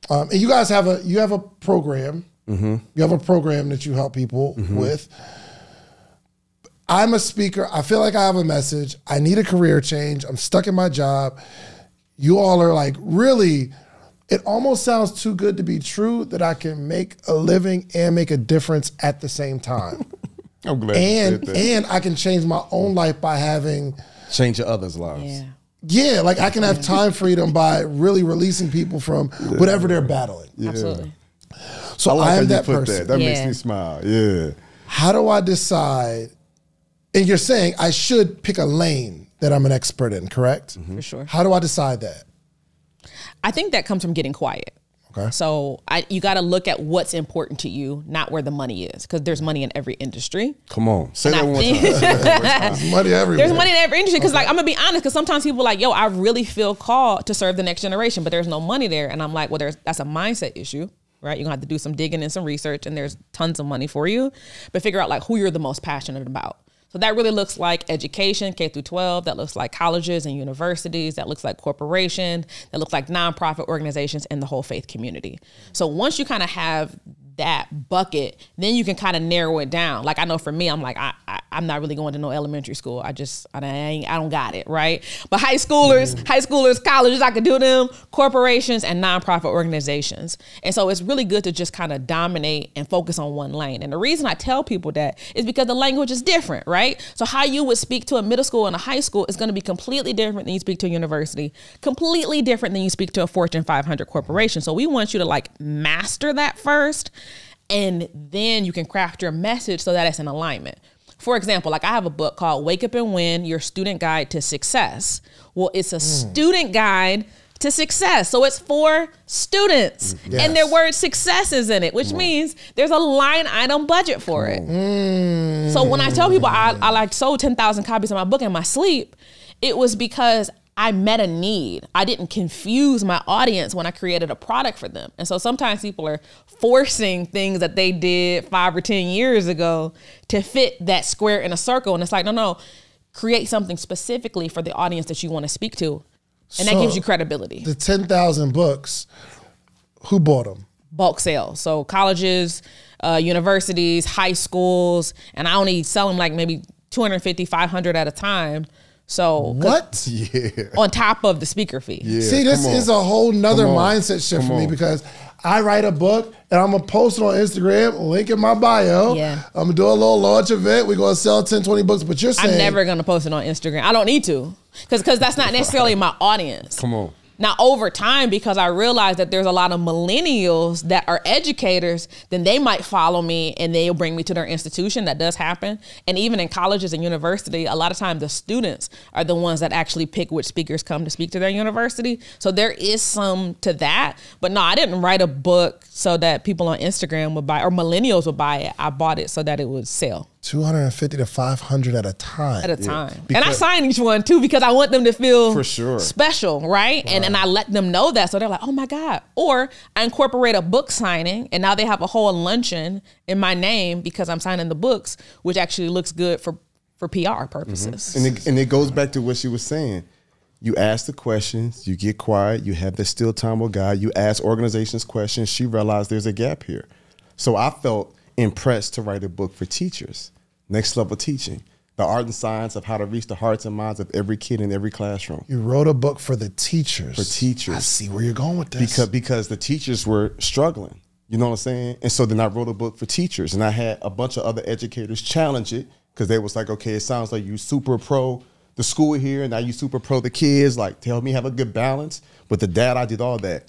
um, and you guys have a, you have a program. Mm-hmm. You have a program that you help people with. I'm a speaker. I feel like I have a message. I need a career change. I'm stuck in my job. You all are like really, it almost sounds too good to be true that I can make a living and make a difference at the same time. I'm glad and and I can change my own life by having change your others' lives. Yeah. yeah, like I can have time freedom by really releasing people from whatever they're battling. Absolutely. So I like I am that person. that. That makes me smile. Yeah. How do I decide? And you're saying I should pick a lane that I'm an expert in, correct? For sure. How do I decide that? I think that comes from getting quiet. Okay. So I, you got to look at what's important to you, not where the money is, because there's money in every industry. Come on. Say And that I one time. There's money everywhere. There's money in every industry because, like, I'm gonna be honest. Because sometimes people are like, "Yo, I really feel called to serve the next generation," but there's no money there, and I'm like, "Well, there's that's a mindset issue, right? You're gonna have to do some digging and some research, and there's tons of money for you, but figure out like who you're the most passionate about." So that really looks like education, K through 12. That looks like colleges and universities. That looks like corporations. That looks like nonprofit organizations and the whole faith community. So once you kind of have that bucket, then you can kind of narrow it down. Like I know for me, I'm like I, I I'm not really going to no elementary school. I just I ain't I don't got it right. But high schoolers, mm-hmm. high schoolers, colleges, I could do them. Corporations and nonprofit organizations. And so it's really good to just kind of dominate and focus on one lane. And the reason I tell people that is because the language is different, right? So how you would speak to a middle school and a high school is going to be completely different than you speak to a university, completely different than you speak to a Fortune 500 corporation. So we want you to like master that first and then you can craft your message so that it's in alignment. For example, like I have a book called Wake Up and Win Your Student Guide to Success. Well, it's a mm. student guide to success. So it's for students. Mm, Yes. And their word success is in it, which mm. means there's a line item budget for it. Mm. So when I tell people I, I like sold 10,000 copies of my book in my sleep, it was because I met a need. I didn't confuse my audience when I created a product for them. And so sometimes people are forcing things that they did five or 10 years ago to fit that square in a circle. And it's like, no, no, create something specifically for the audience that you want to speak to. And that gives you credibility. The 10,000 books, who bought them? bulk sales. So colleges, uh, universities, high schools, and I only sell them like maybe 250, 500 at a time. So 'cause What? Yeah. on top of the speaker fee. Yeah, See, this is a whole nother mindset shift Come for me on. because I write a book and I'm gonna post it on Instagram, link in my bio. Yeah. I'm gonna do a little launch event. We're gonna sell 10, 20 books. But you're saying I'm never gonna post it on Instagram. I don't need to, because because that's not necessarily my audience. Come on. Now, over time, because I realized that there's a lot of millennials that are educators, then they might follow me and they'll bring me to their institution. That does happen. And even in colleges and university, a lot of times the students are the ones that actually pick which speakers come to speak to their university. So there is some to that. But no, I didn't write a book so that people on Instagram would buy or millennials would buy it. I bought it so that it would sell 250 to 500 at a time. at a time. and I sign each one too because I want them to feel For sure. special, right? And and I let them know that so they're like, oh my god. Or I incorporate a book signing, and now they have a whole luncheon in my name because I'm signing the books, which actually looks good for for PR purposes. Mm-hmm. And it, and it goes back to what she was saying. You ask the questions, you get quiet, you have the still time with God, you ask organizations questions. She realized there's a gap here. So I felt impressed to write a book for teachers, next level teaching, the art and science of how to reach the hearts and minds of every kid in every classroom. You wrote a book for the teachers. For teachers. I see where you're going with this. because because the teachers were struggling. You know what I'm saying? And so then I wrote a book for teachers, and I had a bunch of other educators challenge it because they was like, okay, it sounds like you super pro the school here, and now you super pro the kids. Like, tell me have a good balance. With the dad, I did all that.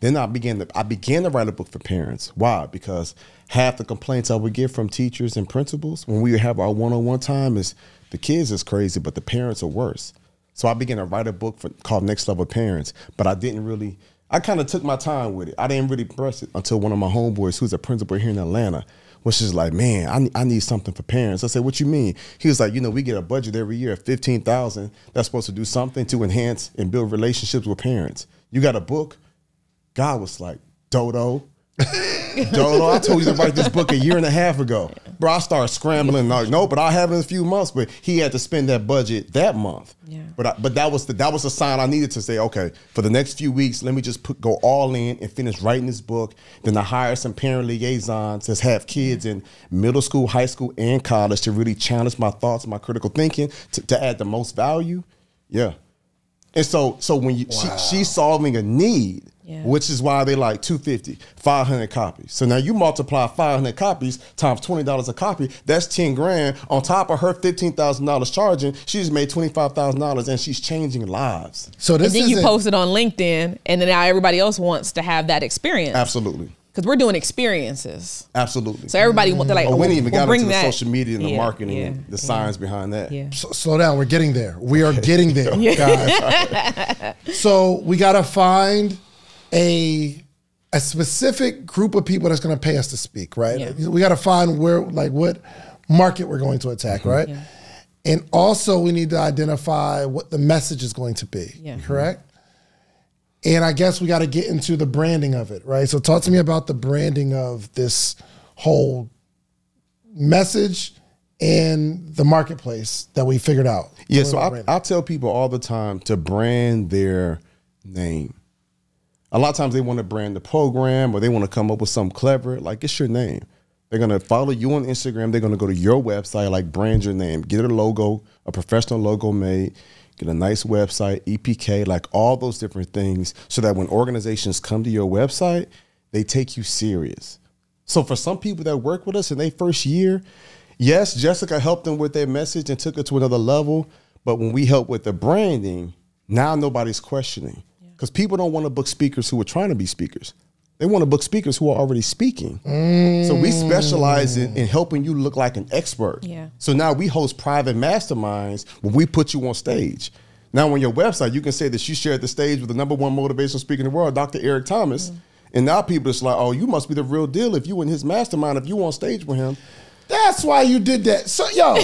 Then I began to I began to write a book for parents. Why? Because half the complaints I would get from teachers and principals when we have our one-on-one time is the kids is crazy, but the parents are worse. So I began to write a book for, called Next Level Parents, but I didn't really. I kind of took my time with it. I didn't really press it until one of my homeboys, who's a principal here in Atlanta, was just like, "Man, I, need- I need something for parents." I said, "What you mean?" He was like, "You know, we get a budget every year of fifteen thousand. That's supposed to do something to enhance and build relationships with parents. You got a book?" God was like, "Dodo." Dodo, I told you to write this book a year and a half ago. Bro, I started scrambling. Like, no, but I'll have it in a few months. But he had to spend that budget that month. Yeah. But I, but that was the that was the sign I needed to say, okay, for the next few weeks, let me just put go all in and finish writing this book. Then I hire some parent liaisons that have kids in middle school, high school, and college to really challenge my thoughts, my critical thinking, to, to add the most value. Yeah. And so so when you she, she's solving a need, Yeah. which is why they like 250, 500 copies. So now you multiply 500 copies times $20 a copy, that's 10 grand. On top of her $15,000 charging, she just made $25,000 and she's changing lives. so this and then you isn't- post it on LinkedIn, and then now everybody else wants to have that experience Absolutely. Because we're doing experiences. Absolutely. So everybody wants to like. oh, we didn't even we'll got bring into the that. social media and the Yeah, marketing yeah, and the yeah, science behind that. Yeah. S- slow down. We're getting there. We are getting there, guys. so we got to find a a specific group of people that's going to pay us to speak, right? Yeah. We got to find where, like, what market we're going to attack, mm-hmm. right? And also, we need to identify what the message is going to be. Yeah. Correct. And I guess we got to get into the branding of it, right? So, talk to me about the branding of this whole message and the marketplace that we figured out. Yeah, so I. I tell people all the time to brand their name. A lot of times they want to brand the program or they want to come up with something clever. Like it's your name. They're gonna follow you on Instagram. They're gonna go to your website, like brand your name, get a logo, a professional logo made, get a nice website, EPK, like all those different things, so that when organizations come to your website, they take you serious. So for some people that work with us in their first year, yes, Jessica helped them with their message and took it to another level. But when we help with the branding, now nobody's questioning. Because people don't want to book speakers who are trying to be speakers. They want to book speakers who are already speaking. So we specialize in, in helping you look like an expert. Yeah. So now we host private masterminds when we put you on stage. Now on your website, you can say that you shared the stage with the number one motivational speaker in the world, Dr. Eric Thomas. Mm-hmm. And now people just like, oh, you must be the real deal if you in his mastermind, if you on stage with him. That's why you did that. So yo,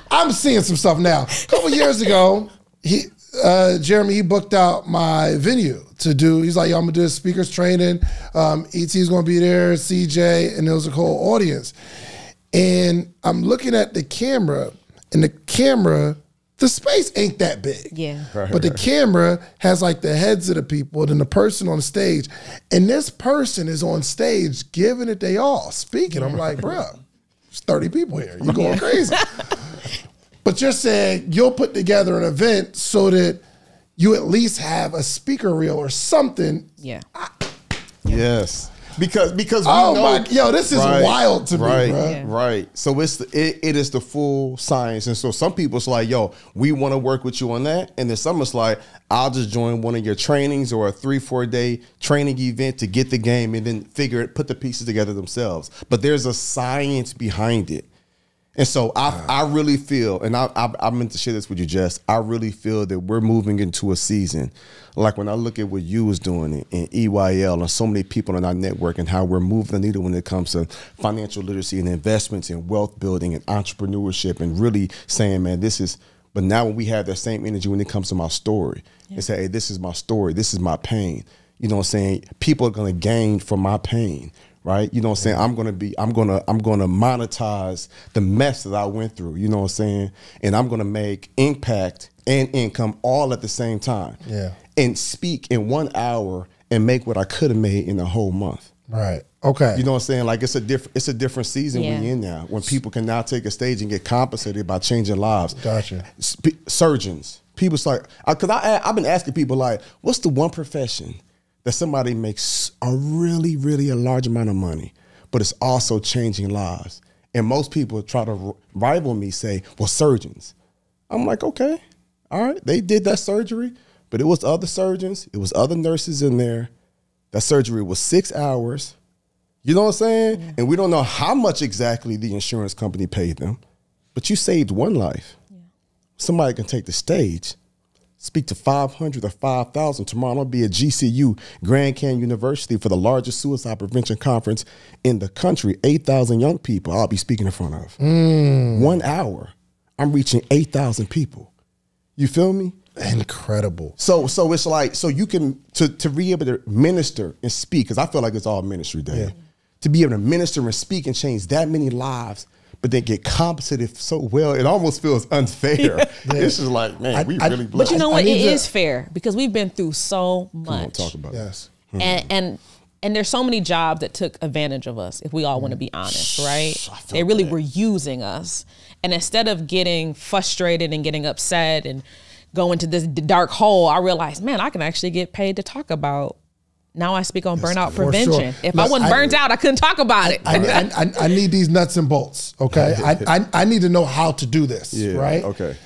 I'm seeing some stuff now. A couple years ago, he uh, Jeremy he booked out my venue to do. He's like, yo, I'm gonna do a speakers training. Um, ET's gonna be there, CJ, and it was a whole audience. And I'm looking at the camera, and the camera, the space ain't that big. Yeah. But the camera has like the heads of the people, and then the person on stage, and this person is on stage giving it they all, speaking. I'm like, bro, there's 30 people here. You're going crazy. but you're saying you'll put together an event so that you at least have a speaker reel or something. Yeah. Yes. Because because we Oh know, my- yo, this is wild to me, right, bro. Yeah. Right. So it's the, it, it is the full science, and so some people it's like, yo, we want to work with you on that, and then some it's like, I'll just join one of your trainings or a three four day training event to get the game, and then figure it, put the pieces together themselves. But there's a science behind it. And so I, I really feel, and I, I, I meant to share this with you, Jess. I really feel that we're moving into a season, like when I look at what you was doing in, in EYL and so many people in our network, and how we're moving the needle when it comes to financial literacy and investments and wealth building and entrepreneurship, and really saying, man, this is. But now when we have that same energy when it comes to my story, and say, hey, this is my story, this is my pain. You know what I'm saying? People are gonna gain from my pain right? You know what I'm saying? I'm gonna be, I'm gonna, I'm gonna monetize the mess that I went through. You know what I'm saying? And I'm gonna make impact and income all at the same time. Yeah. And speak in one hour and make what I could have made in a whole month. Right. Okay. You know what I'm saying? Like it's a different, it's a different season Yeah. we in now when people can now take a stage and get compensated by changing lives. Gotcha. Sp- surgeons, people's like, because I, I've been asking people like, what's the one profession that somebody makes a really, really a large amount of money, but it's also changing lives? And most people try to rival me, say, well, surgeons. I'm like, okay, all right, they did that surgery, but it was other surgeons, it was other nurses in there. That surgery was six hours. You know what I'm saying? And we don't know how much exactly the insurance company paid them, but you saved one life. Somebody can take the stage, speak to 500 or 5,000. Tomorrow I'll be at GCU, Grand Canyon University, for the largest suicide prevention conference in the country. 8,000 young people I'll be speaking in front of. Mm. One hour, I'm reaching 8,000 people. You feel me? Incredible. So so it's like so you can to to be able to minister and speak because I feel like it's all ministry day. Yeah. To be able to minister and speak and change that many lives, but then get compensated so well, it almost feels unfair. This is like man, I- we I- really but blessed. But you know what? It need is fair because we've been through so Come on, much. talk about it. Yes. Mm-hmm. and and and there's so many jobs that took advantage of us if we all want to be mm-hmm. honest right they really that. were using us and instead of getting frustrated and getting upset and going to this dark hole i realized man i can actually get paid to talk about now i speak on burnout for prevention sure. if Look, i wasn't I- burnt out i couldn't talk about it I, I, I, I need these nuts and bolts. Okay. I, I, I need to know how to do this. Yeah. Right. Okay.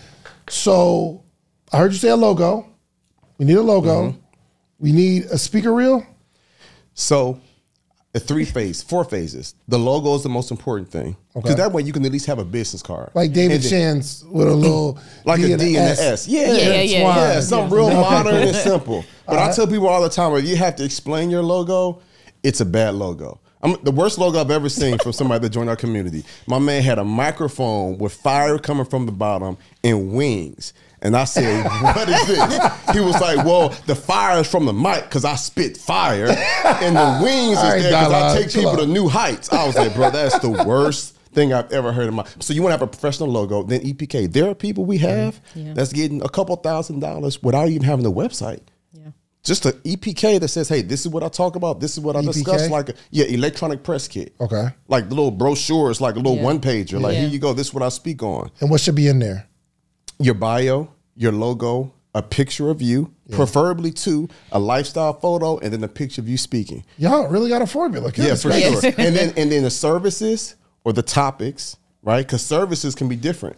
So I heard you say a logo. We need a logo. Mm-hmm. We need a speaker reel. So the three phase, four phases. The logo is the most important thing because Okay. that way you can at least have a business card, Like David And Shands with a little like a D and an S. Yeah, Yeah, yeah, yeah, Twine. yeah. something real modern and simple. But I tell people all the time, if you have to explain your logo, it's a bad logo. I'm, the worst logo I've ever seen from somebody that joined our community. My man had a microphone with fire coming from the bottom and wings. And I said, "What is this?" He was like, "Well, the fire is from the mic because I spit fire, and the wings is there because I take people to new heights." I was like, "Bro, that's the worst thing I've ever heard in my." So you want to have a professional logo, then EPK. There are people we have Yeah. that's getting a couple thousand dollars without even having a website. yeah Just an EPK that says, "Hey, this is what I talk about. This is what I discuss." Like, a, yeah, electronic press kit. Okay. Like the little brochures, like a little Yeah. one pager. Like, Yeah. here you go. This is what I speak on. And what should be in there? Your bio, your logo, a picture of you, preferably two, a lifestyle photo, and then a picture of you speaking. Y'all really got a formula. Yeah, Goodness for sure. and then and then the services or the topics, right? Because services can be different.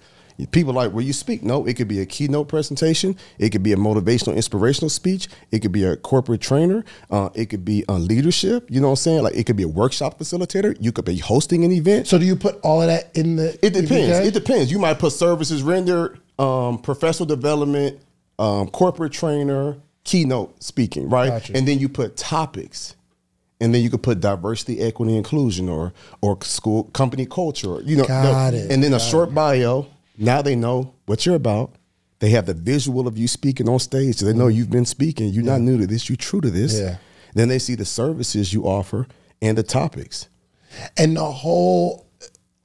People like where you speak. No, it could be a keynote presentation. It could be a motivational, inspirational speech. It could be a corporate trainer. Uh, it could be a leadership. You know what I'm saying? Like it could be a workshop facilitator. You could be hosting an event. So do you put all of that in the? It depends. It depends. You might put services render um, professional development, um, corporate trainer, keynote speaking, right? Gotcha. And then you put topics. And then you could put diversity, equity, inclusion, or or school company culture. You know, Got it, and then a got short bio. Now they know what you're about. They have the visual of you speaking on stage, so they know you've been speaking. You're not new to this. You're true to this. Yeah. Then they see the services you offer and the topics. And the whole,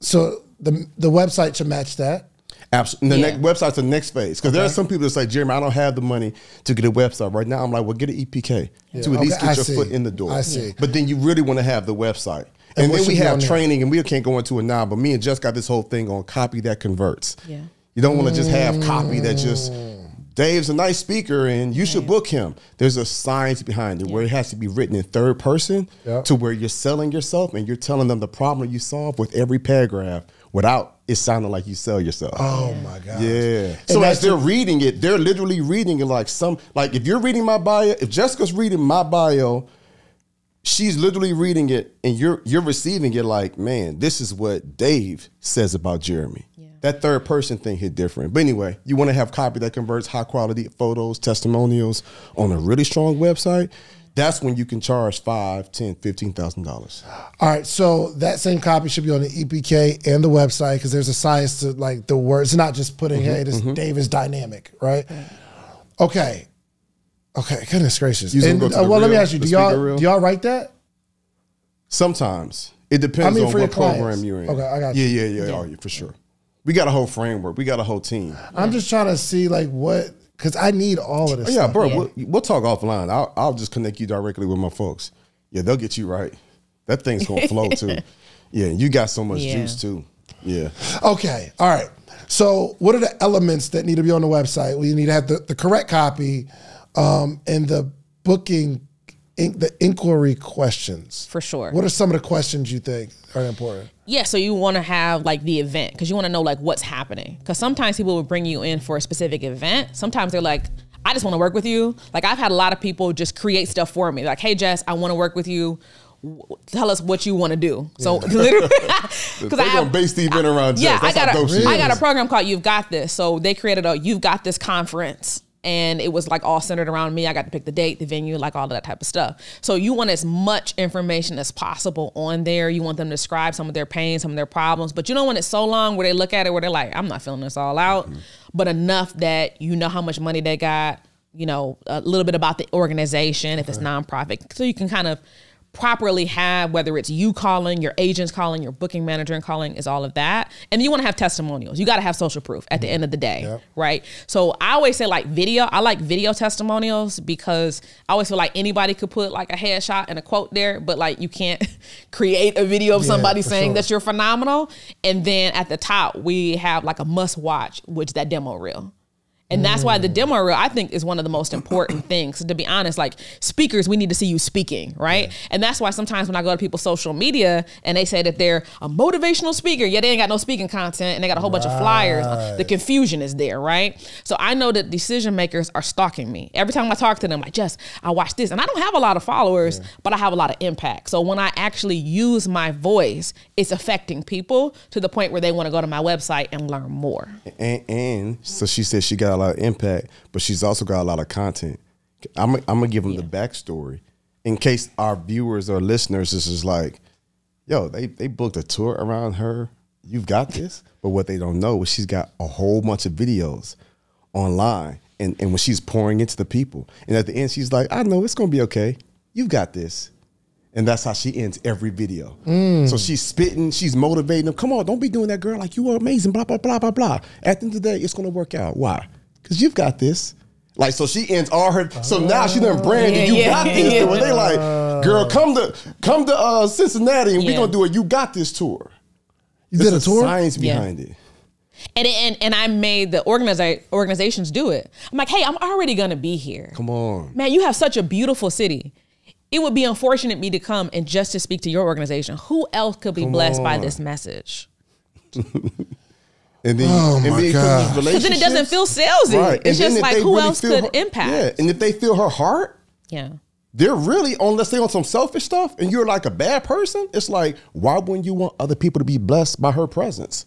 so the the website should match that. Absolutely. The Yeah. next website's the next phase because there are some people that say, Jeremy, I don't have the money to get a website right now. I'm like, well, get an EPK to at Okay, least I get your see. foot in the door. I see. But then you really want to have the website. And And, then we should be have there? training, and we can't go into it now. But me and Jess got this whole thing on copy that converts. Yeah. You don't want to just have copy that just Mm. Dave's a nice speaker and you should book him. There's a science behind it where it has to be written in third person Yeah. to where you're selling yourself and you're telling them the problem you solve with every paragraph without it sounded like you sell yourself. Oh my god. Yeah. So as they're reading it, they're literally reading it like some like if you're reading my bio, if Jessica's reading my bio, she's literally reading it and you're you're receiving it like, man, this is what Dave says about Jeremy. Yeah. That third person thing hit different. But anyway, you want to have copy that converts high quality photos, testimonials on a really strong website. That's when you can charge five, ten, fifteen thousand dollars. All right, so that same copy should be on the EPK and the website because there's a science to like the words, It's not just putting, Mm-hmm, hey, this Dave is dynamic, right? Okay. Okay, goodness gracious. And, go uh, the well, let me ask you, the do y'all do y'all write that? Sometimes it depends I mean, on for your what program clients. you're in. Okay, I got yeah, you. yeah, yeah, Oh, yeah, for sure. We got a whole framework. We got a whole team. I'm just trying to see like what because I need all of this. Oh, yeah, stuff. bro. Yeah. We'll, we'll talk offline. I'll, I'll just connect you directly with my folks. Yeah, they'll get you right. That thing's gonna flow too. Yeah, you got so much Yeah. juice too. Yeah. Okay. All right. So, what are the elements that need to be on the website? We need to have the, the correct copy um, and the booking, in, the inquiry questions. For sure. What are some of the questions you think are important? Yeah, so you want to have like the event because you want to know like what's happening. Because sometimes people will bring you in for a specific event. Sometimes they're like, I just want to work with you. Like I've had a lot of people just create stuff for me. Like, hey Jess, I want to work with you. Tell us what you want to do. So literally, because I have base the event around yeah, Jess. I got a I got a program called You've Got This. So they created a You've Got This conference. And it was like all centered around me. I got to pick the date, the venue, like all of that type of stuff. So you want as much information as possible on there. You want them to describe some of their pain, some of their problems. But you don't want it so long where they look at it where they're like, I'm not filling this all out. Mm-hmm. But enough that you know how much money they got, you know, a little bit about the organization, if it's nonprofit. So you can kind of properly have whether it's you calling, your agents calling, your booking manager and calling is all of that. And you want to have testimonials. You got to have social proof at the end of the day, Yep. right? So I always say like video. I like video testimonials because I always feel like anybody could put like a headshot and a quote there, but like you can't create a video of Yeah, somebody saying sure. that you're phenomenal. And then at the top we have like a must watch, which that demo reel. And that's why the mm. demo reel, I think, is one of the most important things. To be honest, like speakers, we need to see you speaking, right? And that's why sometimes when I go to people's social media and they say that they're a motivational speaker, yet they ain't got no speaking content and they got a whole bunch of flyers, the confusion is there, right? So I know that decision makers are stalking me. Every time I talk to them, like, Jess, I watch this. And I don't have a lot of followers, but I have a lot of impact. So when I actually use my voice, it's affecting people to the point where they want to go to my website and learn more. And, and so she said she got a lot of impact, but she's also got a lot of content. I'm, I'm gonna give them the backstory in case our viewers or listeners is just like, yo, they they booked a tour around her. You've got this, but what they don't know is she's got a whole bunch of videos online, and and when she's pouring into the people, and at the end she's like, I know it's gonna be okay. You've got this. And that's how she ends every video. So mm. she's spitting, she's motivating them. Come on, don't be doing that, girl. Like you are amazing, blah, blah, blah, blah, blah. At the end of the day, it's gonna work out. Why? Because you've got this. Like, so she ends all her so now she done branded Yeah, you yeah, got this yeah. to where they like, girl, come to come to uh, Cincinnati and we Yeah. gonna do a you got this tour. You There's did a tour? Science Yeah. behind it. And, and and I made the organiza- organizations do it. I'm like, hey, I'm already gonna be here. Come on. Man, you have such a beautiful city. It would be unfortunate me to come and just to speak to your organization. Who else could be blessed by this message? And then, Oh and my then God. Because Because then it doesn't feel salesy. Right. It's And just like who really else feel could her- impact? Yeah. And if they feel her heart, yeah. they're really on let's say on some selfish stuff and you're like a bad person it's like why wouldn't you want other people to be blessed by her presence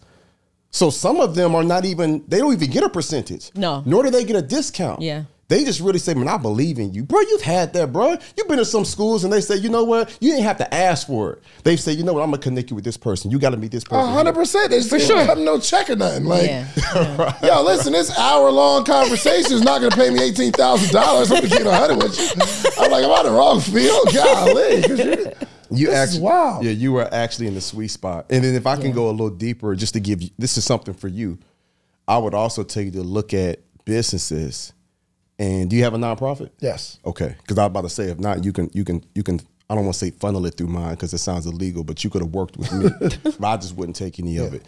So some of them are not even they don't even get a percentage. No. Nor do they get a discount. Yeah. They just really say, man, I believe in you. Bro, you've had that, bro. You've been to some schools and they say, you know what? You didn't have to ask for it. They say, you know what? I'm going to connect you with this person. You got to meet this person. Hundred percent. They for sure. Cut no check or nothing. Like, Yeah. yo, listen, this hour long conversation is not going to pay me eighteen thousand dollars. I'm going to keep a hundred with you. I'm like, am I the wrong field? Golly, 'cause you- You This is actually, wild. Yeah, you were actually in the sweet spot. And then if I can go a little deeper, just to give you, this is something for you. I would also tell you to look at businesses. And do you have a nonprofit? Yes. Okay, because I was about to say, if not, you can, you can, you can. I don't want to say funnel it through mine because it sounds illegal, but you could have worked with me. I just wouldn't take any of it.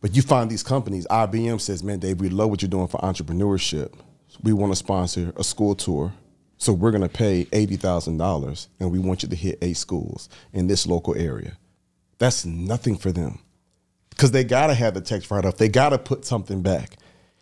But you find these companies. IBM says, "Man, Dave, we love what you're doing for entrepreneurship. We want to sponsor a school tour, so we're going to pay eighty thousand dollars, and we want you to hit eight schools in this local area." That's nothing for them because they got to have the tax write off. They got to put something back.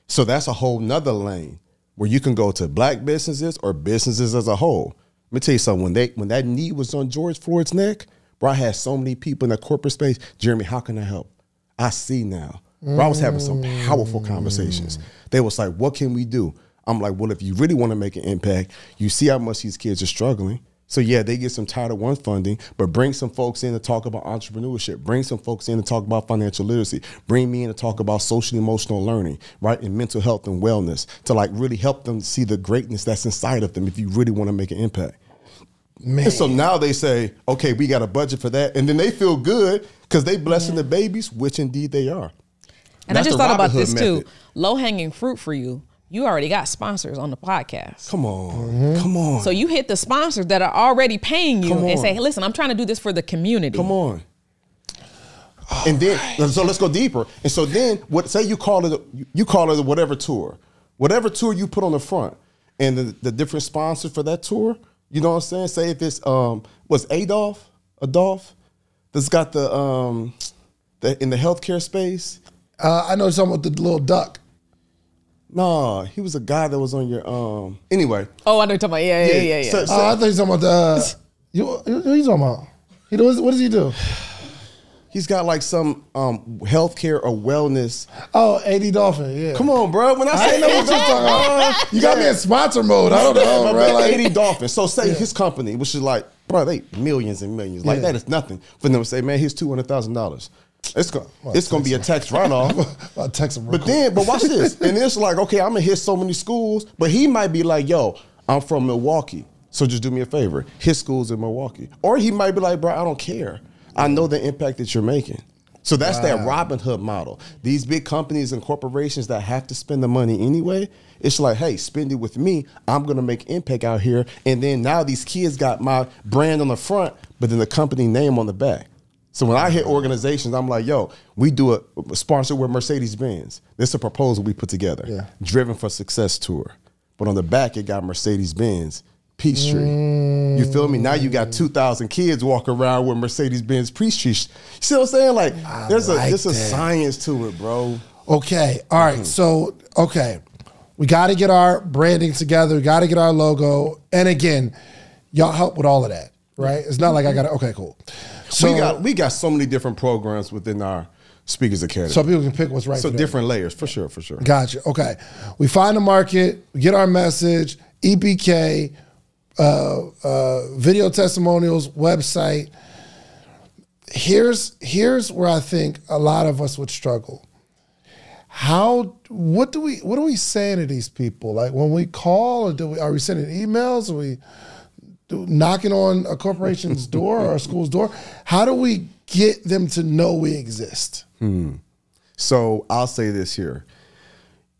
So that's a whole nother lane where you can go to black businesses or businesses as a whole. Let me tell you something. When they when that knee was on George Floyd's neck, bro, I had so many people in the corporate space. Jeremy, how can I help? I see now. Bro, I was having some powerful conversations. Mm. They was like, what can we do? I'm like, well, if you really want to make an impact, you see how much these kids are struggling. So yeah, they get some Title One funding, but bring some folks in to talk about entrepreneurship. Bring some folks in to talk about financial literacy. Bring me in to talk about social emotional learning, right, and mental health and wellness to like really help them see the greatness that's inside of them. If you really want to make an impact. Man. And so now they say, okay, we got a budget for that, and then they feel good because they blessing the babies, which indeed they are. And That's I just thought about Robin this Hood too. Low hanging fruit for you. You already got sponsors on the podcast. Come on, Mm-hmm. come on, So you hit the sponsors that are already paying you and say, hey, listen, I'm trying to do this for the community. come on. and then so let's go deeper. And so then what say you call it you call it the whatever tour. Whatever tour you put on the front and the, the different sponsors for that tour, you know what I'm saying? Say if it's um was Adolf, Adolf that's got the um the in the healthcare space. Uh, I know you're talking the little duck. Nah, he was a guy that was on your um anyway. Oh, I know you're talking about. Yeah, yeah, yeah, yeah. So- so- Oh, I thought you were talking about the. Uh, you, what are you talking about? He does. What does he do? he's got like some um healthcare or wellness. Oh, AD Dolphin. Yeah. Come on, bro. When I I say didn't know what you're talking about. You got me in sponsor mode. I don't know, bro. man, Like, 80 Dolphins. So say his company, which is like, bro, they millions and millions. Like Yeah. that is nothing for them to say, man, here's two hundred thousand dollars. It's gonna it's gonna be a tax write off. I'll text him. But quick. then, but watch this. And it's like, okay, I'm gonna hit so many schools, but he might be like, yo, I'm from Milwaukee. So just do me a favor. His school's in Milwaukee. Or he might be like, bro, I don't care. I know the impact that you're making. So that's that Robin Hood model. These big companies and corporations that have to spend the money anyway, it's like, hey, spend it with me. I'm gonna make impact out here. And then now these kids got my brand on the front, but then the company name on the back. So when I hit organizations, I'm like, yo, we do a sponsor with Mercedes Benz. This is a proposal we put together. Yeah. Driven for Success Tour. But on the back, it got Mercedes Benz Peachtree. You feel me? Now you got mm. 2,000 kids walking around with Mercedes Benz Peachtree. You see what I'm saying? Like, there's a like there's a science to it, bro. Okay. All right. Mm. So, okay. We got to get our branding together. We got to get our logo. And again, y'all help with all of that, right? It's not like I got to, okay, cool. So, we got we got so many different programs within our Speakers Academy. so people can pick what's right So for them. different layers, for sure, for sure. Gotcha. Okay. We find the market, we get our message, EPK, uh, uh, video testimonials, website. Here's here's where I think a lot of us would struggle. How what do we what are we saying to these people? Like when we call, or do we are we sending emails? Are we knocking on a corporation's door or a school's door? How do we get them to know we exist? Hmm. So I'll say this here.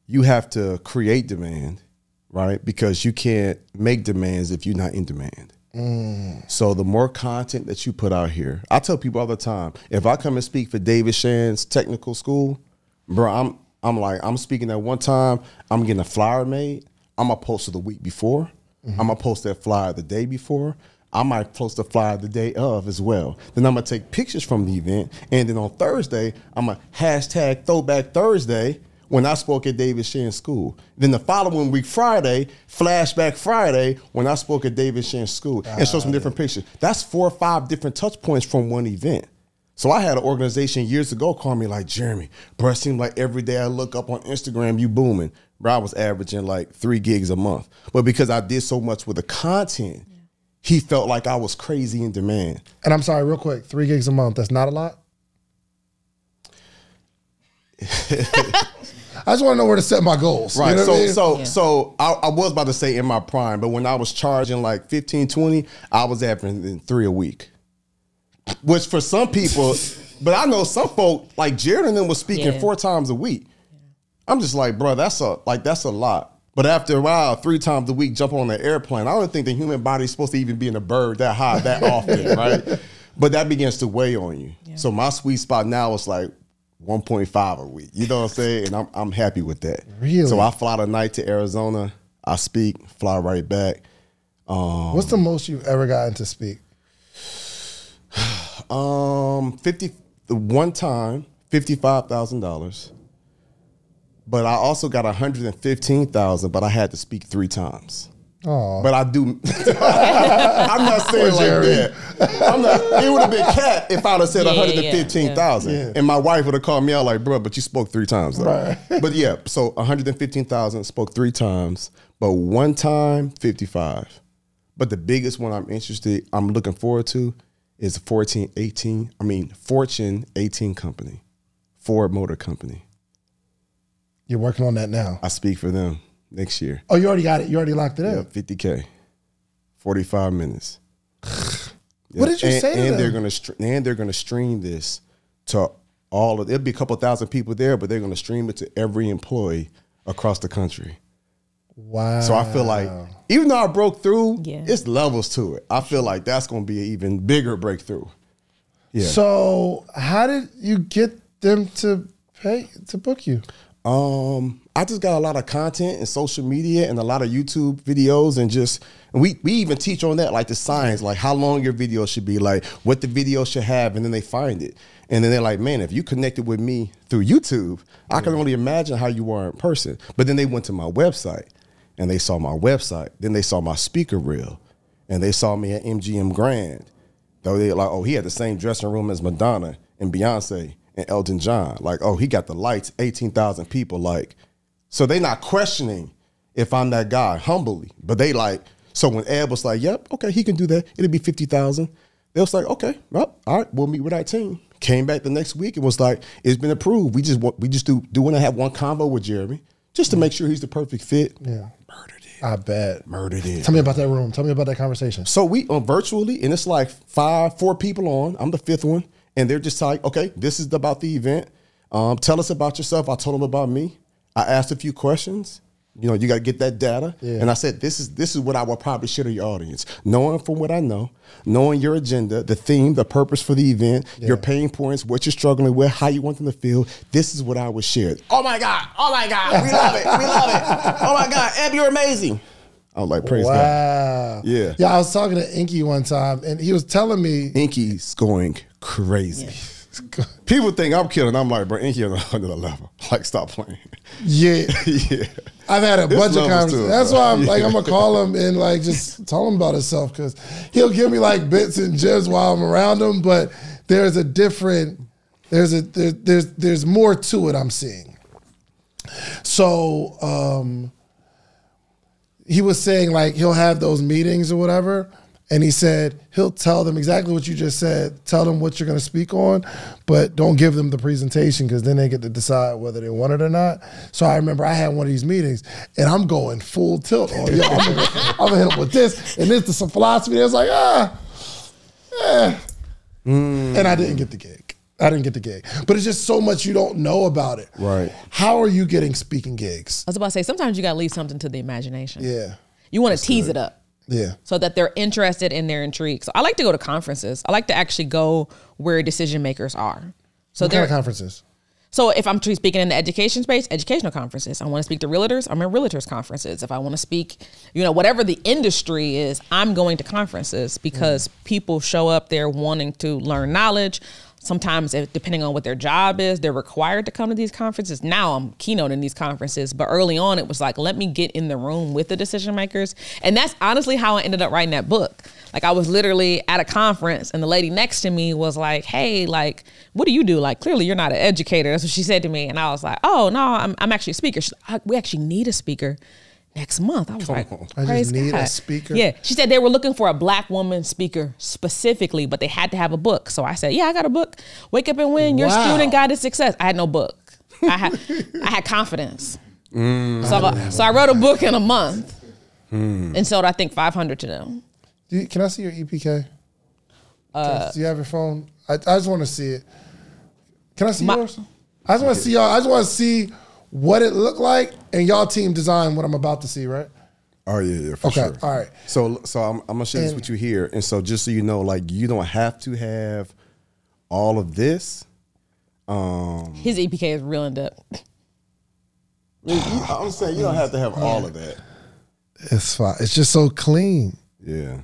You have to create demand, right? Because you can't make demands if you're not in demand. Mm. So the more content that you put out here, I tell people all the time, if I come and speak for David Shands technical school, bro, I'm I'm like, I'm speaking at one time, I'm getting a flyer made. I'm gonna post it the week before. Mm-hmm. I'm gonna post that flyer the day before. I might post a flyer the day of as well. Then I'm gonna take pictures from the event, and then on Thursday, I'm gonna hashtag Throwback Thursday when I spoke at David Shands School. Then the following week, Friday, Flashback Friday, when I spoke at David Shands School, and show some different pictures. That's four or five different touch points from one event. So I had an organization years ago call me like Jeremy, bro. It seemed like every day I look up on Instagram, you booming. Bro, I was averaging like three gigs a month, but because I did so much with the content, he felt like I was crazy in demand. And I'm sorry, real quick, three gigs a month. That's not a lot. I just want to know where to set my goals. you Right. know so I mean? so Yeah. so I, I was about to say in my prime, but when I was charging like 15, 20, I was averaging three a week. Which for some people, but I know some folk like Jared and them was speaking Yeah. four times a week. I'm just like, bro, that's a like that's a lot. But after a while, three times a week, jump on an airplane. I don't think the human body is supposed to even be in a bird that high that often, right? But that begins to weigh on you. So my sweet spot now is like 1.5 a week. You know what I'm saying? And I'm I'm happy with that. Really? So I fly tonight to Arizona. I speak, fly right back. What's the most you've ever gotten to speak? Um, fifty the one time, fifty five thousand dollars. But I also got one hundred and fifteen thousand. But I had to speak three times. Oh, But I do. I'm not saying like that. I'm not. It would have been cat if I'd have said Yeah, one yeah, hundred and fifteen thousand, yeah. and my wife would have called me out like, "Bro, but you spoke three times." Though. Right. But yeah, so one hundred and fifteen thousand spoke three times, but one time fifty five. But the biggest one I'm interested, I'm looking forward to, is 14, 18. I mean, Fortune 18 company, Ford Motor Company. You're working on that now. I speak for them next year. Oh, you already got it. You already locked it in. Yeah, 50k, 45 minutes. What did you and, say to and them? they're gonna str- and they're gonna stream this to all of. There'll be a couple thousand people there, but they're gonna stream it to every employee across the country. Wow. So I feel like even though I broke through, Yeah. it's levels to it. I feel like that's gonna be an even bigger breakthrough. Yeah. So how did you get them to pay to book you? Um, I just got a lot of content and social media and a lot of YouTube videos and just and we we even teach on that like the science, like how long your video should be, like what the video should have, and then they find it. And then they're like, man, if you connected with me through YouTube, I can only imagine how you are in person. But then they went to my website and they saw my website. Then they saw my speaker reel and they saw me at MGM Grand. Though they like, oh, he had the same dressing room as Madonna and Beyonce and Elton John. Like, oh, he got the lights, 18,000 people. Like, so they not questioning if I'm that guy humbly, but they like, so when Ed was like, yep, okay, he can do that. It'll be 50,000. They was like, okay, well, all right, we'll meet with our team. Came back the next week and was like, it's been approved. We just want, we just do, do want to have one convo with Jeremy just to make sure he's the perfect fit. Yeah. Murdered it. I bet. Murdered it. Tell me about that room. Tell me about that conversation. So we on virtually, and it's like five, four people on. I'm the fifth one, and they're just like, okay, this is about the event. Um, tell us about yourself. I told them about me. I asked a few questions. You know, you got to get that data. Yeah. And I said, this is this is what I would probably share to your audience, knowing from what I know, knowing your agenda, the theme, the purpose for the event, your pain points, what you're struggling with, how you want them to feel. This is what I would share. Oh my God! Oh my God! We love it! We love it! Oh my God! Eb, you're amazing. I was like, praise God. Wow. Yeah. Yeah, I was talking to Inky one time and he was telling me Inky's going crazy. People think I'm killing. I'm like, bro, Inky on another level. Like, stop playing. yeah. yeah. I've had a There's bunch of levels conversations. it, That's why I'm like, I'm gonna call him and like just tell him about himself because he'll give me like bits and gems while I'm around him. But there's a different, there's a there, there's there's more to it. I'm seeing. So um, he was saying like he'll have those meetings or whatever, and he said he'll tell them exactly what you just said. Tell them what you're going to speak on, but don't give them the presentation because then they get to decide whether they want it or not. So I remember I had one of these meetings, and I'm going full tilt on. Yo, I'm gonna, hit them with this and this is some philosophy. It's like ah, eh. and I didn't get the gig. I didn't get the gig, but it's just so much you don't know about it. Right. How are you getting speaking gigs? I was about to say sometimes you got to leave something to the imagination. Yeah. You want to tease it up. Yeah. so that they're interested and they're intrigued. So I like to go to conferences. I like to actually go where decision makers are. So What kind they're of conferences? so if I'm speaking in the education space, educational conferences. I want to speak to realtors. I'm at realtors conferences. If I want to speak, you know, whatever the industry is, I'm going to conferences because mm. people show up there wanting to learn knowledge. Sometimes, depending on what their job is, they're required to come to these conferences. Now I'm keynoting these conferences, but early on it was like, let me get in the room with the decision makers, and that's honestly how I ended up writing that book. Like I was literally at a conference and the lady next to me was like, "Hey, like, what do you do? Like, clearly you're not an educator." That's what she said to me, and I was like, "Oh no, I'm I'm actually a speaker. Like, we actually need a speaker." Next month, I was like, on. I just "Praise need a speaker? Yeah, she said they were looking for a black woman speaker specifically, but they had to have a book. So I said, "Yeah, I got a book. Wake up and win. Your Wow. student guide to success." I had no book. I had I had confidence. Mm. So, I, so I wrote a book in a month and sold I think 500 to them. Do you, can I see your EPK? Uh, do you have your phone? I, I just want to see it. Can I see My- yours? I just want to see y'all. I just want to see what it looked like, and y'all team design what I'm about to see. Right? Oh yeah, yeah, for Okay, sure. all right. So, so I'm, I'm gonna share this with you here, and so just so you know, like you don't have to have all of this. Um, His EPK is real in depth. you- you- I'm saying you don't have to have all of that. It's fine. It's just so clean. Yeah,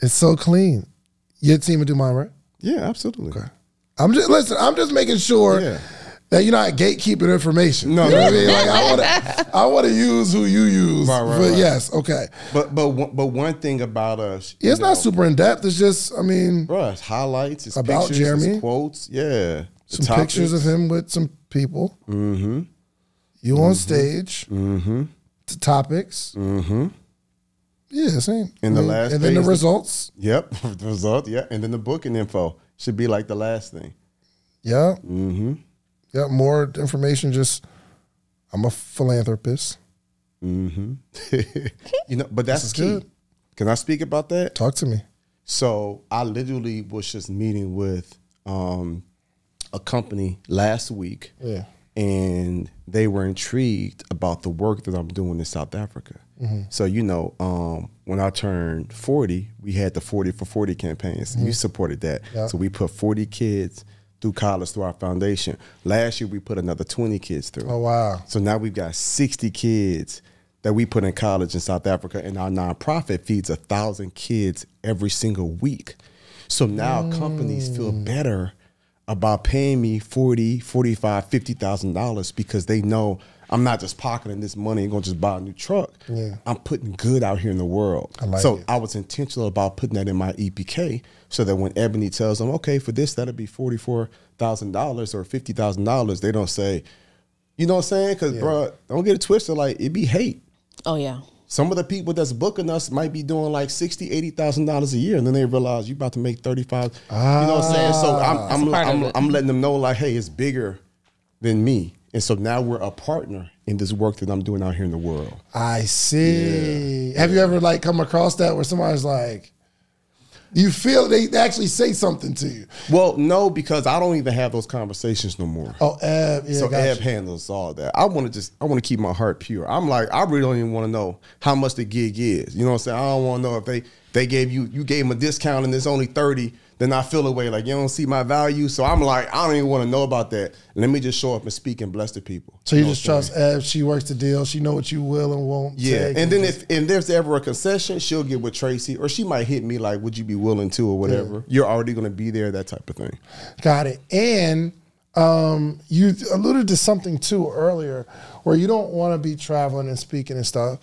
It's so clean. Your team would do mine, right? yeah, absolutely. Okay. I'm just listen. I'm just making sure Yeah. That you're not gatekeeping information. No, you know I mean. Like I want to, I want to use who you use. Right, right, but right. yes, okay. But but one- but one thing about us, it's you not super in depth. It's just, I mean, bro. It's highlights, it's About pictures, Jeremy. it's quotes. Yeah, some pictures of him with some people. Mm-hmm. You on stage. Mm-hmm. The topics. Mm-hmm. Yeah, same. In the I mean, last and then the phase, the- results. Yep, the result. Yeah, and then the booking info should be like the last thing. Yeah. Mm-hmm. Yeah. More information. Just, I'm a philanthropist. you know, but that's key. good. Can I speak about that? Talk to me. So I literally was just meeting with um, a company last week, Yeah. and they were intrigued about the work that I'm doing in South Africa. So you know, um, when I turned 40, we had the 40 for 40 campaigns. You supported that, Yeah. so we put 40 kids through college through our foundation. Last year, we put another 20 kids through. Oh wow. So now we've got 60 kids that we put in college in South Africa, and our nonprofit feeds a thousand kids every single week. So now mm. companies feel better about paying me 40, 45, 50,000 dollars because they know I'm not just pocketing this money and going to just buy a new truck. Yeah. I'm putting good out here in the world. I like so it. I was intentional about putting that in my EPK so that when Ebony tells them, okay, for this, that'll be $44,000 or $50,000, they don't say, you know what I'm saying? Because, bro, don't get it twisted. Like, it be hate. Oh yeah. Some of the people that's booking us might be doing like sixty, eighty thousand dollars a year, and then they realize you about to make thirty five. you know what I'm saying? So I'm ah. I'm, part of I'm. I'm letting them know like, hey, it's bigger than me, and so now we're a partner in this work that I'm doing out here in the world. I see. Have you ever like come across that where somebody's like, you feel they actually say something to you? Well, no, because I don't even have those conversations no more. Oh, Ab, yeah, so got Eb you. handles all that. I want to just I want to keep my heart pure. I'm like I really don't even want to know how much the gig is. You know what I'm saying? I don't want to know if they they gave you you gave them a discount and it's only 30, then I feel away like you don't see my value. So I'm like I don't even want to know about that. Let me just show up and speak and bless the people. So you know just trust Eb. She works the deal. She know what you will and won't. Yeah, take. and then if and there's ever a concession, she'll get with Tracy, or she might hit me like, "Would you be willing to?" or whatever. You're already going to be there, that type of thing. Got it. And um, you alluded to something too earlier where you don't want to be traveling and speaking and stuff.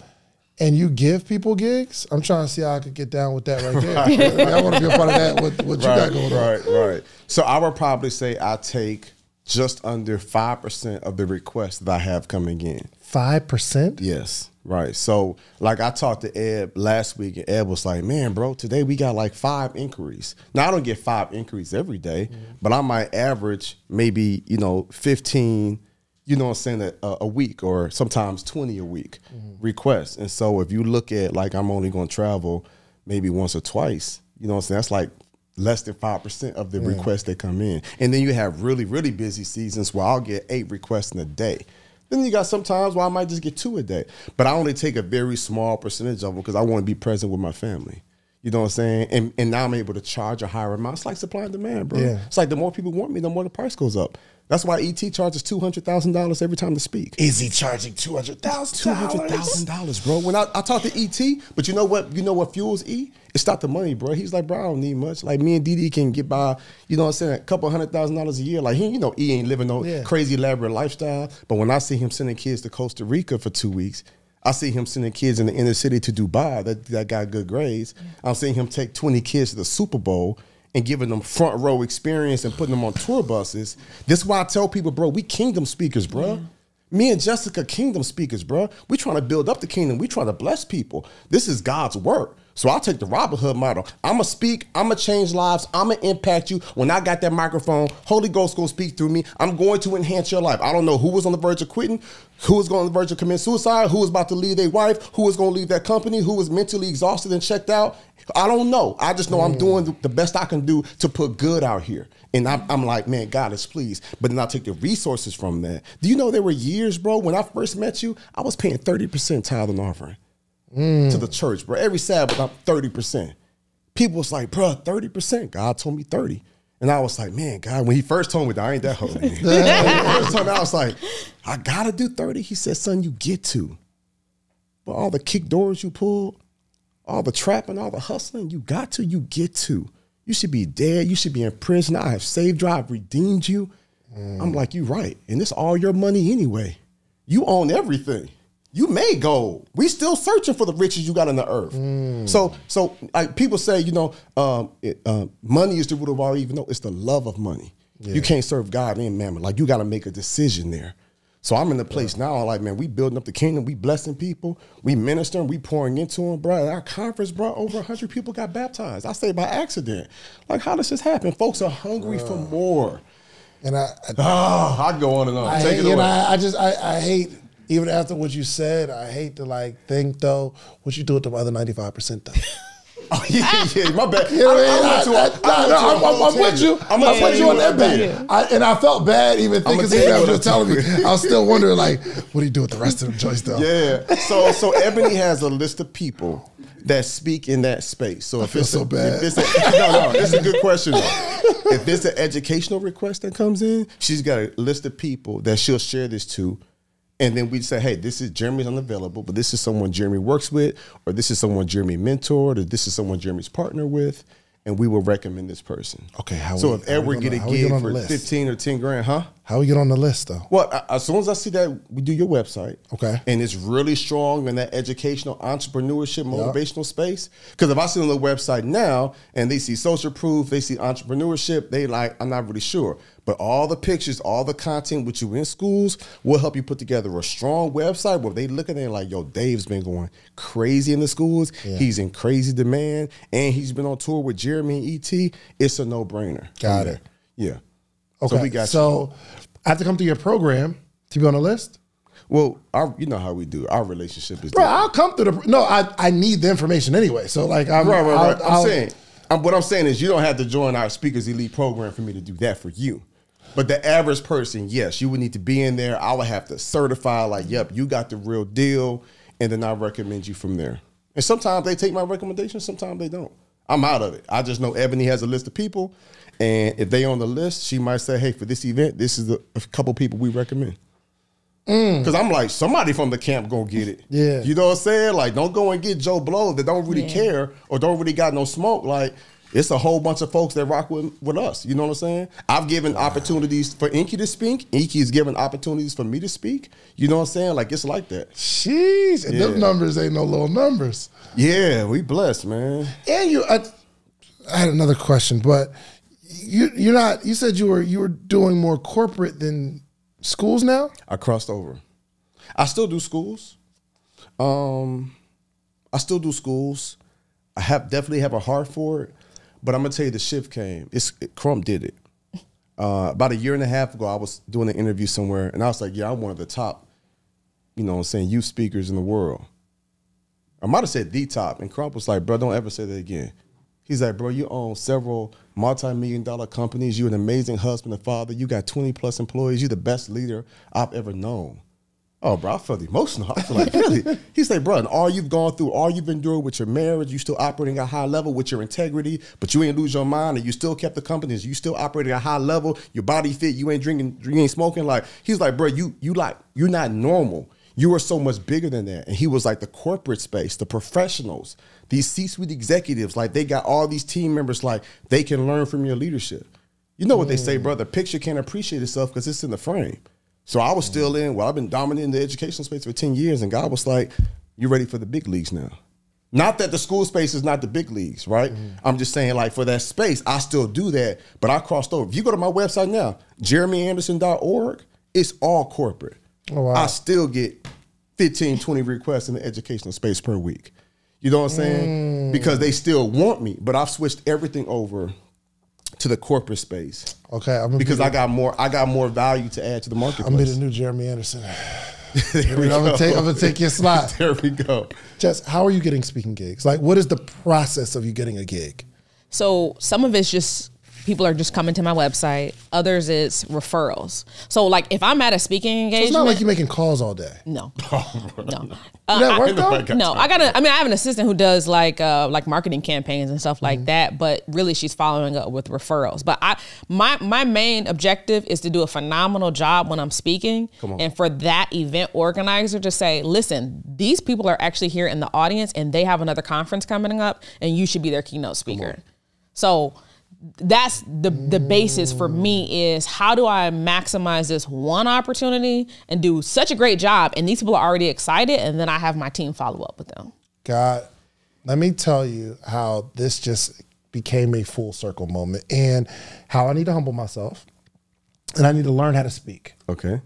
And you give people gigs. I'm trying to see how I could get down with that right there. I want to be a part of that. What, what you got going on? right, right. So I would probably say I take just under five percent of the requests that I have coming in. Five percent. Yes, right. So like I talked to Ed last week, and Ed was like, "Man, bro, today we got like five inquiries. Now I don't get five inquiries every day, mm-hmm. but I might average maybe you know fifteen." You know what I'm saying, a, a week or sometimes 20 a week mm-hmm. requests. And so if you look at like I'm only going to travel maybe once or twice, you know what I'm saying? That's like less than 5% of the requests that come in. And then you have really, really busy seasons where I'll get eight requests in a day. Then you got sometimes where I might just get two a day. But I only take a very small percentage of them because I want to be present with my family. You know what I'm saying? And, and now I'm able to charge a higher amount. It's like supply and demand, bro. Yeah. It's like the more people want me, the more the price goes up. That's why ET charges $200,000 every time to speak. Is he charging two hundred thousand? Two hundred thousand dollars, bro. When I, I talked to ET, but you know what? You know what fuels E? It's not the money, bro. He's like, bro, I don't need much. Like me and DD can get by, you know what I'm saying, a couple hundred thousand dollars a year. Like he, you know, E ain't living no Yeah. crazy elaborate lifestyle. But when I see him sending kids to Costa Rica for two weeks, I see him sending kids in the inner city to Dubai that, that got good grades. I'm seeing him take 20 kids to the Super Bowl and giving them front row experience and putting them on tour buses. This is why I tell people, bro, we kingdom speakers, bro. Me and Jessica, kingdom speakers, bro. We trying to build up the kingdom. We trying to bless people. This is God's work. So I'll take the Robin Hood model. I'ma speak, I'ma change lives, I'ma impact you. When I got that microphone, Holy Ghost gonna speak through me. I'm going to enhance your life. I don't know who was on the verge of quitting, who was going on the verge of committing suicide, who was about to leave their wife, who was gonna leave that company, who was mentally exhausted and checked out. I don't know. I just know I'm mm. doing the best I can do to put good out here. And I'm, I'm like, man, God is pleased. But then I'll take the resources from that. Do you know there were years, bro, when I first met you, I was paying 30% tithe and offering mm. to the church, bro. Every Sabbath, I'm 30%. People was like, bro, 30%. God told me 30. And I was like, man, God, when he first told me that, I ain't that holy. first told me, I was like, I gotta do 30. He said, son, you get to. But all the kick doors you pulled, all the trapping, all the hustling, you got to, you get to. You should be dead. You should be in prison. I have saved you. I've redeemed you. I'm like, you're right. And it's all your money anyway. You own everything. You made gold. We still searching for the riches you got on the earth. So, so like people say, you know, um, it, uh, money is the root of all evil. No, it's the love of money. You can't serve God and mammon. Like you got to make a decision there. So I'm in the place now, like, man, we building up the kingdom, we blessing people, we ministering, we pouring into them, bro. At our conference, bro, over 100 people got baptized. I say by accident. Like, how does this happen? Folks are hungry for more. And I, I, Oh, I go on and on. I Take hate, it you away. know, I, I just, I, I hate, even after what you said, I hate to like think though, what you do with the other 95% though. Oh, yeah, yeah, my bad. You know what I mean? I- I went to a- I- I I- went no, to a I'm- I'm with you. I'm with you on I that bet. did. I- And I felt bad even thinking tell see you that you I telling me. I was still wondering like, what do you do with the rest of the joints though? Yeah. So so Ebony has a list of people that speak in that space. So if feel it's so a, bad. If it's a, no, no, it's a good question. If it's an educational request that comes in, she's got a list of people that she'll share this to. And then we say, hey, this is Jeremy's unavailable, but this is someone Jeremy works with, or this is someone Jeremy mentored, or this is someone Jeremy's partner with, and we will recommend this person. Okay, how so we- if how we Edward gonna- get a get gig the for list? fifteen or ten grand, huh? How we get on the list though? Well, a- as soon as I see that, we do your website. Okay. And it's really strong in that educational, entrepreneurship, motivational space. Because if I see on the website now and they see social proof, they see entrepreneurship, they like, I'm not really sure. But all the pictures, all the content with you in schools will help you put together a strong website where they look at it like, yo, Dave's been going crazy in the schools. He's in crazy demand. And he's been on tour with Jeremy and ET. It's a no brainer. Got it. Yeah. Okay. So we got you. So I have to come to your program to be on the list? Well, our, you know how we do. Our relationship is Bro, different. I'll come through the. No, I, I need the information anyway. So like, I'm Right, right, right. I'm I'll- saying, I'm, what I'm saying is, you don't have to join our Speakers Elite program for me to do that for you. But the average person, yes, you would need to be in there. I would have to certify, like, yep, you got the real deal, and then I recommend you from there. And sometimes they take my recommendation, sometimes they don't. I'm out of it. I just know Ebony has a list of people, and if they on the list, she might say, hey, for this event, this is the, a couple people we recommend. Mm. Cause I'm like somebody from the camp gonna get it. Yeah. you know what I'm saying. Like, don't go and get Joe Blow that don't really Yeah. care or don't really got no smoke. Like, it's a whole bunch of folks that rock with, with us. You know what I'm saying? I've given opportunities for Inky to speak. Inky Inky's given opportunities for me to speak. You know what I'm saying? Like, it's like that. Jeez, and them numbers ain't no little numbers. Yeah, we blessed, man. And you, I, I had another question, but you, you're not. You said you were you were doing more corporate than schools now. I crossed over. I still do schools. Um, I still do schools. I have definitely have a heart for it, but I'm gonna tell you the shift came. It's it, Crump did it. Uh, about a year and a half ago, I was doing an interview somewhere, and I was like, "Yeah, I'm one of the top, you know, what I'm saying youth speakers in the world." I might have said the top, and Crump was like, "Bro, don't ever say that again." He's like, "Bro, you own several multi-million dollar companies. You're an amazing husband and father. You got 20 plus employees. You're the best leader I've ever known." Oh, bro, I felt emotional. I feel like, really? He's like, bro, and all you've gone through, all you've endured with your marriage, you still operating at a high level with your integrity, but you ain't lose your mind and you still kept the companies. You still operating at a high level. Your body fit. You ain't drinking, you ain't smoking. Like, he's like, bro, you, you like, you're not normal. You are so much bigger than that. And he was like the corporate space, the professionals, these C-suite executives, like they got all these team members, like they can learn from your leadership. You know what they say, mm. bro? The picture can't appreciate itself because it's in the frame. So I was still in, well, I've been dominating the educational space for 10 years, and God was like, you're ready for the big leagues now. Not that the school space is not the big leagues, right? Mm-hmm. I'm just saying, like, for that space, I still do that, but I crossed over. If you go to my website now, jeremyanderson.org, it's all corporate. Oh, wow. I still get 15, 20 requests in the educational space per week. You know what I'm saying? Mm. Because they still want me, but I've switched everything over to the corporate space Okay, I'm because be, I got more. I got more value to add to the marketplace. I'm gonna be the new Jeremy Anderson. there we I'm gonna take I'm gonna take your slot. There we go. Jess, how are you getting speaking gigs? Like, what is the process of you getting a gig? So some of it's just people are just coming to my website. Others it's referrals. So like if I'm at a speaking engagement, It's not like you're making calls all day. no, no. Did that work know I though? got No, I got a. I mean, I have an assistant who does like uh like marketing campaigns and stuff Mm-hmm. like that. But really, she's following up with referrals. But I my my main objective is to do a phenomenal job when I'm speaking, and for that event organizer to say, listen, these people are actually here in the audience, and they have another conference coming up, and you should be their keynote speaker. So that's the the basis for me is how do I maximize this one opportunity and do such a great job and these people are already excited and then I have my team follow up with them. God, let me tell you how this just became a full circle moment and how I need to humble myself and I need to learn how to speak. Okay.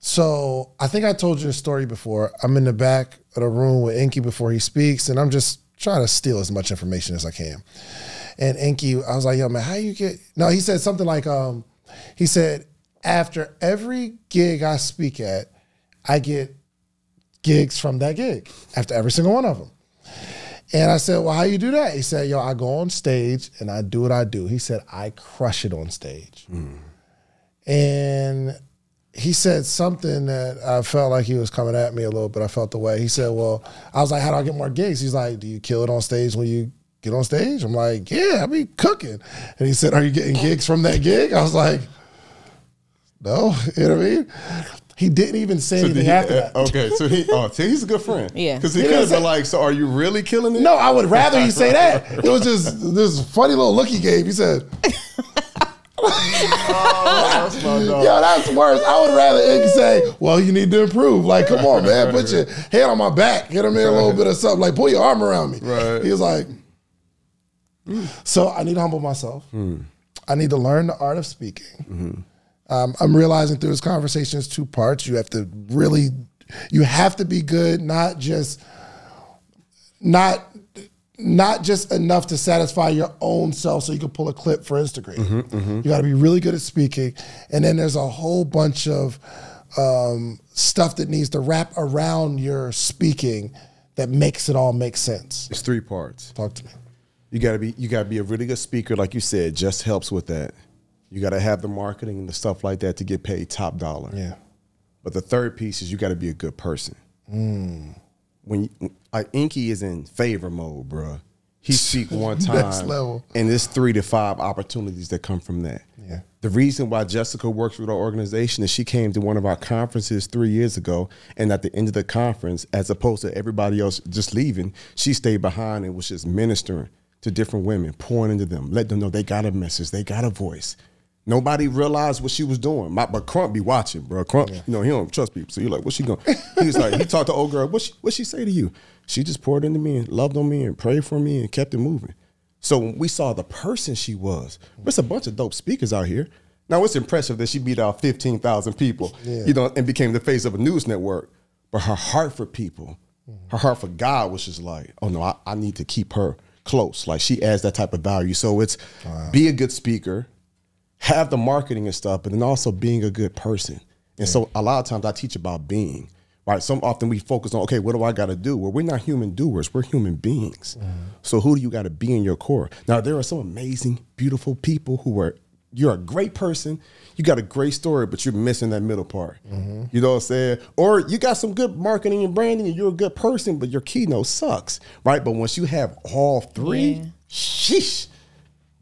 So I think I told you a story before. I'm in the back of the room with Inky before he speaks, and I'm just trying to steal as much information as I can. And Inky, I was like, yo, man, how you get no, he said something like, um, he said, after every gig I speak at, I get gigs from that gig after every single one of them. And I said, Well, how you do that? He said, Yo, I go on stage and I do what I do. He said, I crush it on stage. And he said something that I felt like he was coming at me a little bit. I felt the way. He said, Well, I was like, How do I get more gigs? He's like, Do you kill it on stage when you get on stage? I'm like, Yeah, I be cooking. And he said, Are you getting gigs from that gig? I was like, No, you know what I mean? He didn't even say anything he- after uh, that. okay, so he oh, so he's a good friend. Yeah. because he He could have been like, "So are you really killing it?" No, I would rather he say that. It was just this funny little look he gave. He said, Oh, that's my dog. Yo, that's worse. I would rather Ink say, "Well, you need to improve." Like, come on, man, put your head on my back. Get him in a little bit of something. Like, pull your arm around me. Right. He was like, so I need to humble myself. I need to learn the art of speaking. Um, I'm realizing through this conversation, it's two parts. You have to really, you have to be good, not just, not not just enough to satisfy your own self so you can pull a clip for Instagram. You got to be really good at speaking. And then there's a whole bunch of um, stuff that needs to wrap around your speaking that makes it all make sense. It's three parts. Talk to me. You gotta be you gotta be a really good speaker, like you said. Just helps with that. You gotta have the marketing and the stuff like that to get paid top dollar. Yeah. But the third piece is you gotta be a good person. Mm. When you, like Inky is in favor mode, bruh. He speak one time, and there's three to five opportunities that come from that. Yeah. The reason why Jessica works with our organization is she came to one of our conferences three years ago, and at the end of the conference, as opposed to everybody else just leaving, she stayed behind and was just ministering to different women, pouring into them, let them know they got a message, they got a voice. Nobody realized what she was doing. My, but Crump be watching, bro. Crump, you know, he don't trust people. So you're like, what's she going? He was like, he talked to old girl. What she, what she say to you? She just poured into me and loved on me and prayed for me and kept it moving. So when we saw the person she was, there's a bunch of dope speakers out here. Now it's impressive that she beat out 15,000 people, you know, and became the face of a news network. But her heart for people, mm-hmm. her heart for God was just like, oh no, I, I need to keep her close. Like she adds that type of value. So it's be a good speaker, have the marketing and stuff, but then also being a good person. And so a lot of times I teach about being. Right. Some often we focus on, okay, what do I gotta do? Well, we're not human doers, we're human beings. Uh-huh. So who do you gotta be in your core? Now there are some amazing, beautiful people who are you're a great person, you got a great story, but you're missing that middle part. You know what I'm saying? Or you got some good marketing and branding and you're a good person, but your keynote sucks. Right. But once you have all three, Yeah. sheesh,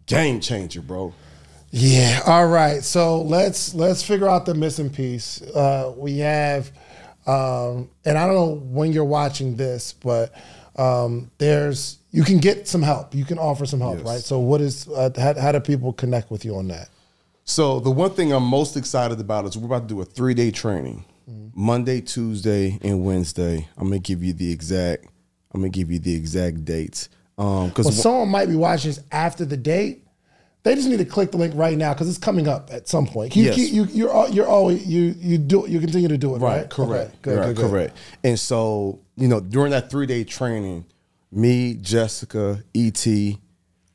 game changer, bro. Yeah. All right. So let's let's figure out the missing piece. Uh, we have, um, and I don't know when you're watching this, but um, there's you can get some help. You can offer some help, Yes. right? So what is uh, how, how do people connect with you on that? So the one thing I'm most excited about is we're about to do a three day training Monday, Tuesday, and Wednesday. I'm gonna give you the exact. I'm gonna give you the exact dates. Um, because Well, someone might be watching this after the date. They just need to click the link right now because it's coming up at some point. You, Yes. keep- you, you're, you're always you you do you continue to do it, right? Right, correct. Okay, good, right, good, good. correct. And so, you know, during that three day training, me, Jessica, ET,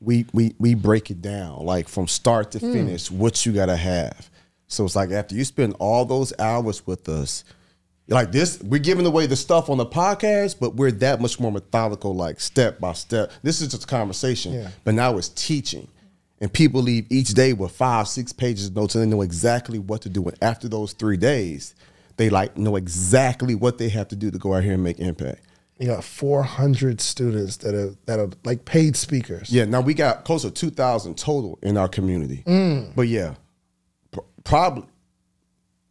we we we break it down like from start to hmm. finish what you gotta have. So it's like after you spend all those hours with us, like this, we're giving away the stuff on the podcast, but we're that much more methodical, like step by step. This is just a conversation, Yeah. but now it's teaching. And people leave each day with five, six pages of notes and they know exactly what to do. And after those three days, they like know exactly what they have to do to go out here and make impact. You got 400 students that are that are like paid speakers. Yeah, now we got close to 2,000 total in our community. Mm. But yeah, pr- probably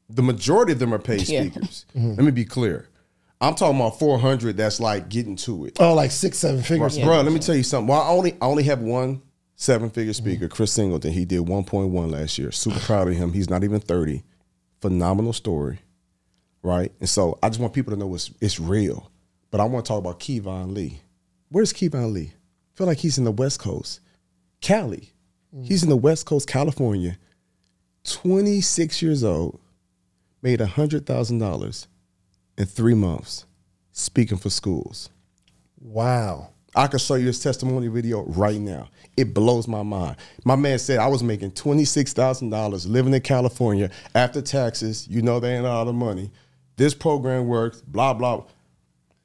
the majority of them are paid Yeah. speakers. Mm-hmm. Let me be clear. I'm talking about 400 that's like getting to it. Oh, like six, seven figures. Bro, let me tell you something. Well, I only I only have one seven figure speaker, Chris Singleton. He did 1.1 last year. Super proud of him. He's not even 30. Phenomenal story. Right? And so I just want people to know it's it's real. But I want to talk about Kevon Lee. Where's Kevon Lee? I feel like he's in the West Coast. Cali. Mm. He's in the West Coast, California. 26 years old, made $100,000 in three months speaking for schools. Wow. I can show you his testimony video right now. It blows my mind. My man said I was making twenty six thousand dollars living in California after taxes. You know they ain't a lot of money. This program works. Blah blah.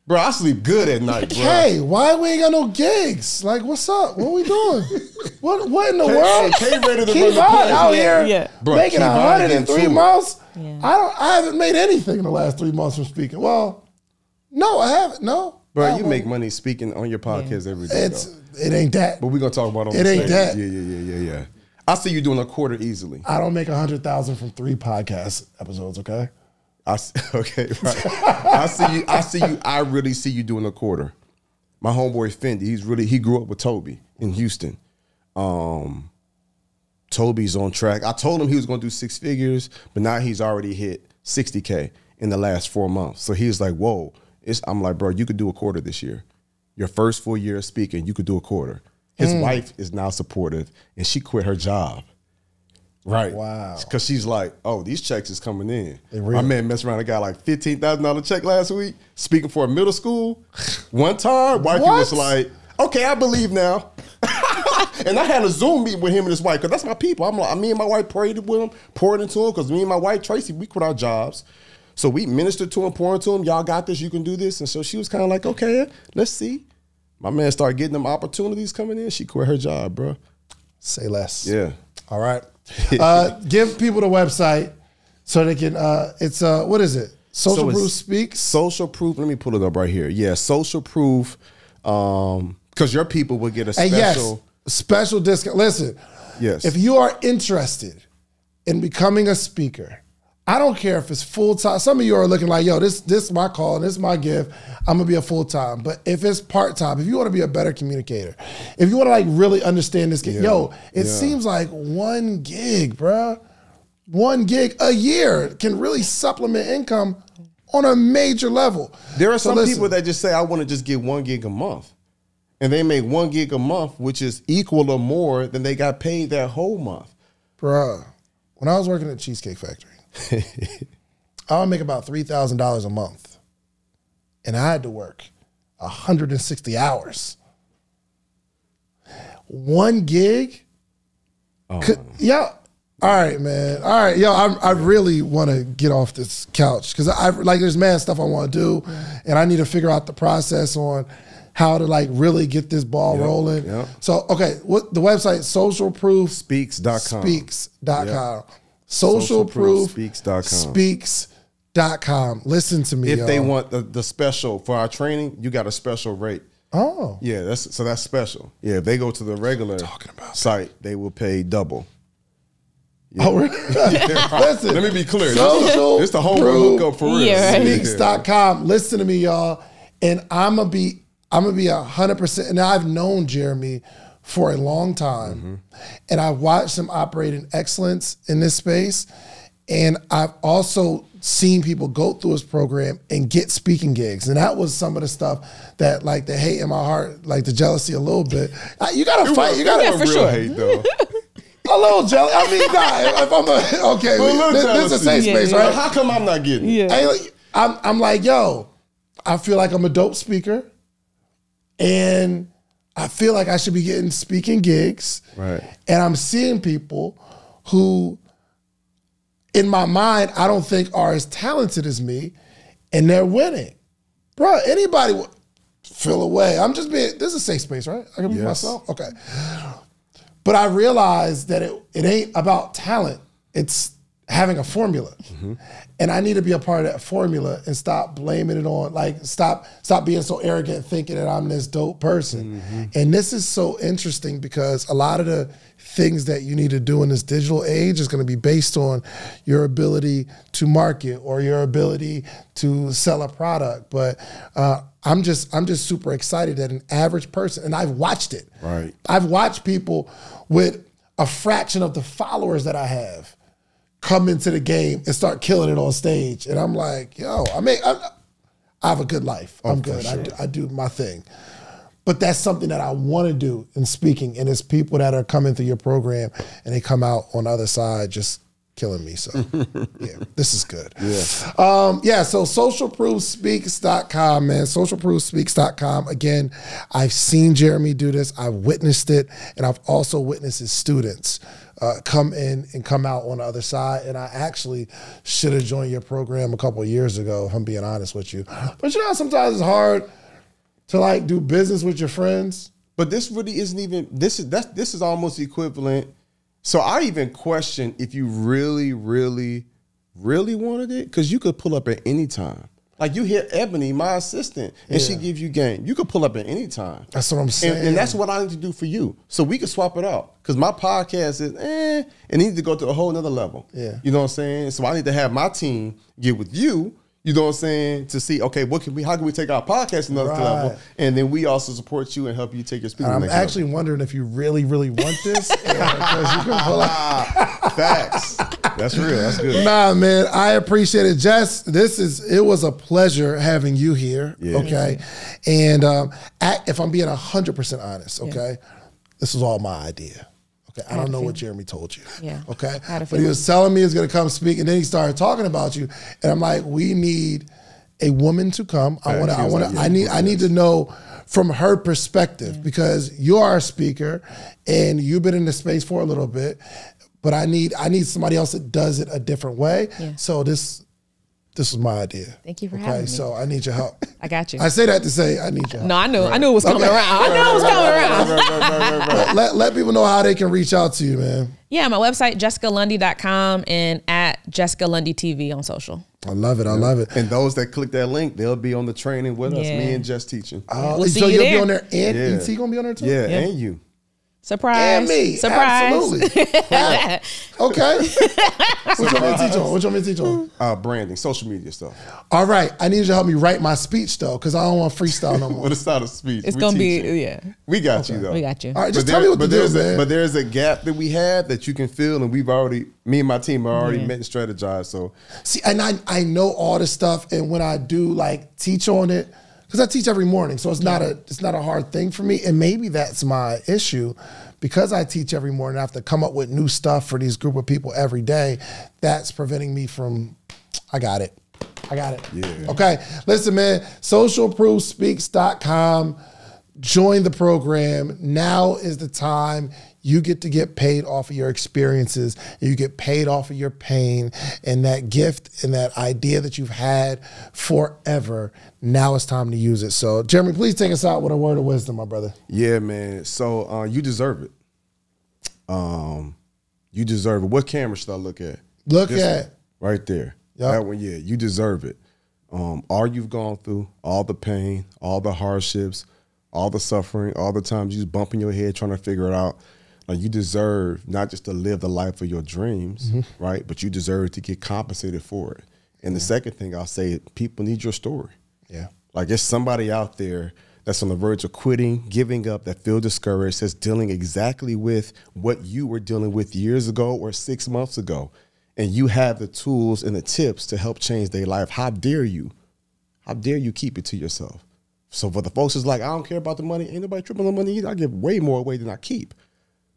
Bro, I sleep good at night, bro. Hey, why we ain't got no gigs? Like, what's up? What are we doing? what what in the K- world? K ready to Keep run the on place, out here Yeah. Bro, making a hundred in three to months. Yeah. I don't. I haven't made anything in the last three months from speaking. Well, no, I haven't. No, Bro, you don't. make money speaking on your podcast every day. It's though. it ain't that. But we're gonna talk about it on It the ain't stage. that. Yeah, yeah, yeah, yeah, yeah. I see you doing a quarter easily. I don't make a hundred thousand from three podcast episodes. Okay. I okay, right. I see you. I see you. I really see you doing a quarter. My homeboy Fendi, he's really he grew up with Toby in Houston. Um, Toby's on track. I told him he was going to do six figures, but now he's already hit sixty k in the last four months. So he's like, "Whoa!" It's, I'm like, "Bro, you could do a quarter this year. Your first full year of speaking, you could do a quarter." His wife is now supportive, and she quit her job. Right. Wow. Because she's like, oh, these checks is coming in. My man messed around and got like fifteen thousand dollar check last week. Speaking for a middle school, one time, wifey was like, okay, I believe now. and I had a Zoom meeting with him and his wife because that's my people. I'm like, me and my wife prayed with him, poured into him because me and my wife Tracy, we quit our jobs. So we ministered to him, pouring to him. Y'all got this. You can do this. And so she was kind of like, okay, let's see. My man started getting them opportunities coming in. She quit her job, bro. Say less. Yeah. All right. Uh, give people the website so they can. Uh, it's uh, what is it? Social So Proof Speaks. Social proof. Let me pull it up right here. Yeah, social proof. Um, because your people will get a And yes, special. special discount. Listen, Yes. if you are interested in becoming a speaker, I don't care if it's full time. Some of you are looking like, yo, this this is my call and this is my gift. I'm gonna be a full time. But if it's part time, if you want to be a better communicator, if you want to like really understand this, gig, yo, it Yeah. seems like one gig, bruh, one gig a year can really supplement income on a major level. There are So some listen, people that just say, I want to just get one gig a month. And they make one gig a month, which is equal or more than they got paid that whole month. Bruh, when I was working at Cheesecake Factory, I would make about three thousand dollars a month, and I had to work hundred and sixty hours. One gig, oh, could, yeah. All right, man. All right, yo, I, I really want to get off this couch because I like there's mad stuff I want to do, and I need to figure out the process on how to like really get this ball rolling. yep. So, okay, what the website social proof Speaks.com. speaks.com. Social proof Speaks.com. speaks.com. Listen to me. If they want the, the special for our training, you got a special rate. Oh. Yeah, that's so that's special. Yeah, if they go to the regular Talking about site, they will pay double. Oh, really? Listen, Let me be clear. Social It's the whole proof hookup for real. Yeah, right. speaks.com. Listen to me, y'all. And I'm gonna be I'm gonna be a hundred percent. And I've known Jeremy for a long time, Mm-hmm. and I've watched them operate in excellence in this space. And I've also seen people go through his program and get speaking gigs. And that was some of the stuff that like the hate in my heart, like the jealousy a little bit. I- You gotta fight. You gotta Yeah, for real sure. hate though. a little jealous. I mean, nah, if I'm a, okay, A little this, this is a safe jealousy. space, Yeah, right? How come I'm not getting? it? Yeah. I, I'm, I'm like, yo, I feel like I'm a dope speaker, and I feel like I should be getting speaking gigs. Right. And I'm seeing people who, in my mind, I don't think are as talented as me, and they're winning. Bro, anybody w- feel away. I'm just being, this is a safe space, right? I can be Yes. myself? Okay. But I realized that it, it ain't about talent, it's having a formula. And I need to be a part of that formula and stop blaming it on, like, stop stop being so arrogant thinking that I'm this dope person. And this is so interesting because a lot of the things that you need to do in this digital age is going to be based on your ability to market or your ability to sell a product. But uh, I'm just I'm just super excited that an average person, and I've watched it. Right. I've watched people with a fraction of the followers that I have come into the game and start killing it on stage. And I'm like, yo, I mean, I, I have a good life. I'm good. I, do, I do my thing. But that's something that I want to do in speaking. And it's people that are coming through your program and they come out on the other side just killing me. So, yeah, this is good. Yeah. Um, yeah, so socialproofspeaks.com, man. Socialproofspeaks.com. Again, I've seen Jeremy do this, I've witnessed it, and I've also witnessed his students uh, come in and come out on the other side. And I actually should have joined your program a couple years ago, if I'm being honest with you. But you know, sometimes it's hard to like do business with your friends. But this really isn't even this is that's this is almost equivalent. So I even question if you really, really, really wanted it, because you could pull up at any time. Like you hear Ebony, my assistant, and she gives you game. You could pull up at any time. That's what I'm saying. and that's what I need to do for you. So we can swap it out. Because my podcast is eh, and it needs to go to a whole nother level. Yeah. You know what I'm saying? So I need to have my team get with you. You know what I'm saying? To see, okay, what can we how can we take our podcast another Right. level? And then we also support you and help you take your speaking. I'm next level. actually wondering if you really, really want this. and because you can pull Ah, facts. That's real. That's good. Nah, man, I appreciate it. Jess, this is it was a pleasure having you here. Yeah. Okay. And um, a- if I'm being hundred percent honest, okay, this was all my idea. Okay. I, don't a know what. Jeremy told you. Yeah. Okay. I had a But he was telling me he was gonna come speak, and then he started talking about you. And I'm like, we need a woman to come. I wanna, I wanna, like, yeah, I need I need to know from her perspective because you are a speaker and you've been in the space for a little bit, but I need I need somebody else that does it a different way. Yeah. So this this was my idea. Thank you for okay, having me. so I need your help. I got you. I say that to say I need your help. no, I knew. I knew it was coming around. I knew it was coming around. But let, let people know how they can reach out to you, man. Yeah, my website, jessicalundy.com and at Jessica Lundy TV on social. I love it. I love it. And those that click that link, they'll be on the training with us. Me and Jess teaching. Uh, We'll see so you you'll there. be on there, and Yeah. ET gonna be on there too. yeah, Yeah. and you. Surprise. and me. Surprise. Absolutely. okay. What you want me to teach on? What you want me to teach on? Uh, branding, social media stuff. All right. I need you to help me write my speech though, because I don't want freestyle no more. But it's not a speech. It's We going to be, teaching. yeah. We got you though. We got you. All right, just But tell there- me what to but do, there's a, man. but there's a gap that we have that you can fill, and we've already, me and my team are already Yeah. met and strategized. So See, and I, I know all this stuff, and when I do like teach on it, because I teach every morning, so it's not a it's not a hard thing for me, and maybe that's my issue, because I teach every morning, I have to come up with new stuff for these group of people every day. That's preventing me from. I got it. I got it. Yeah. Okay. Listen, man. Socialproofspeaks.com. Join the program. Now is the time. You get to get paid off of your experiences. You get paid off of your pain and that gift and that idea that you've had forever. Now it's time to use it. So, Jeremy, please take us out with a word of wisdom, my brother. yeah, man. So uh, you deserve it. Um, you deserve it. What camera should I look at? Look This at one, right there. Yup. That one, yeah. You deserve it. Um, all you've gone through, all the pain, all the hardships, all the suffering, all the times you bumping your head trying to figure it out. Like you deserve not just to live the life of your dreams, Mm-hmm. right? But you deserve to get compensated for it. And the second thing I'll say, people need your story. Yeah. Like there's somebody out there that's on the verge of quitting, giving up, that feel discouraged, that's dealing exactly with what you were dealing with years ago or six months ago. and you have the tools and the tips to help change their life, how dare you? How dare you keep it to yourself? So for the folks who's like, I don't care about the money, ain't nobody tripping on money either. I give way more away than I keep.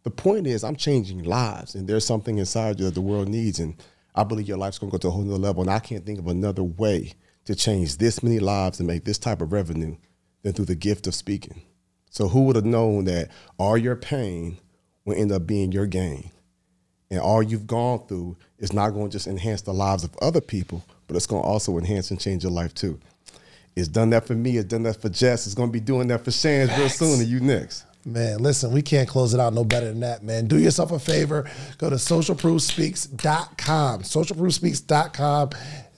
The point is, I'm changing lives, and there's something inside you that the world needs, and I believe your life's gonna go to a whole nother level. And I can't think of another way to change this many lives and make this type of revenue than through the gift of speaking. So who would have known that all your pain will end up being your gain? And all you've gone through is not going to just enhance the lives of other people, but it's going to also enhance and change your life too. It's done that for me. It's done that for Jess. It's going to be doing that for Shands real soon. And you next. Man, listen, we can't close it out no better than that, man. Do yourself a favor. Go to socialproofspeaks.com. Socialproofspeaks.com.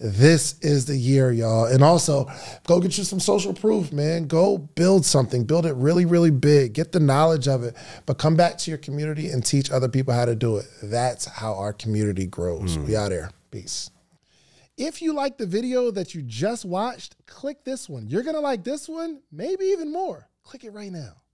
This is the year, y'all. And also, go get you some social proof, man. Go build something. Build it really, really big. Get the knowledge of it, but come back to your community and teach other people how to do it. That's how our community grows. Mm. We out here. Peace. If you like the video that you just watched, click this one. You're going to like this one, maybe even more. Click it right now.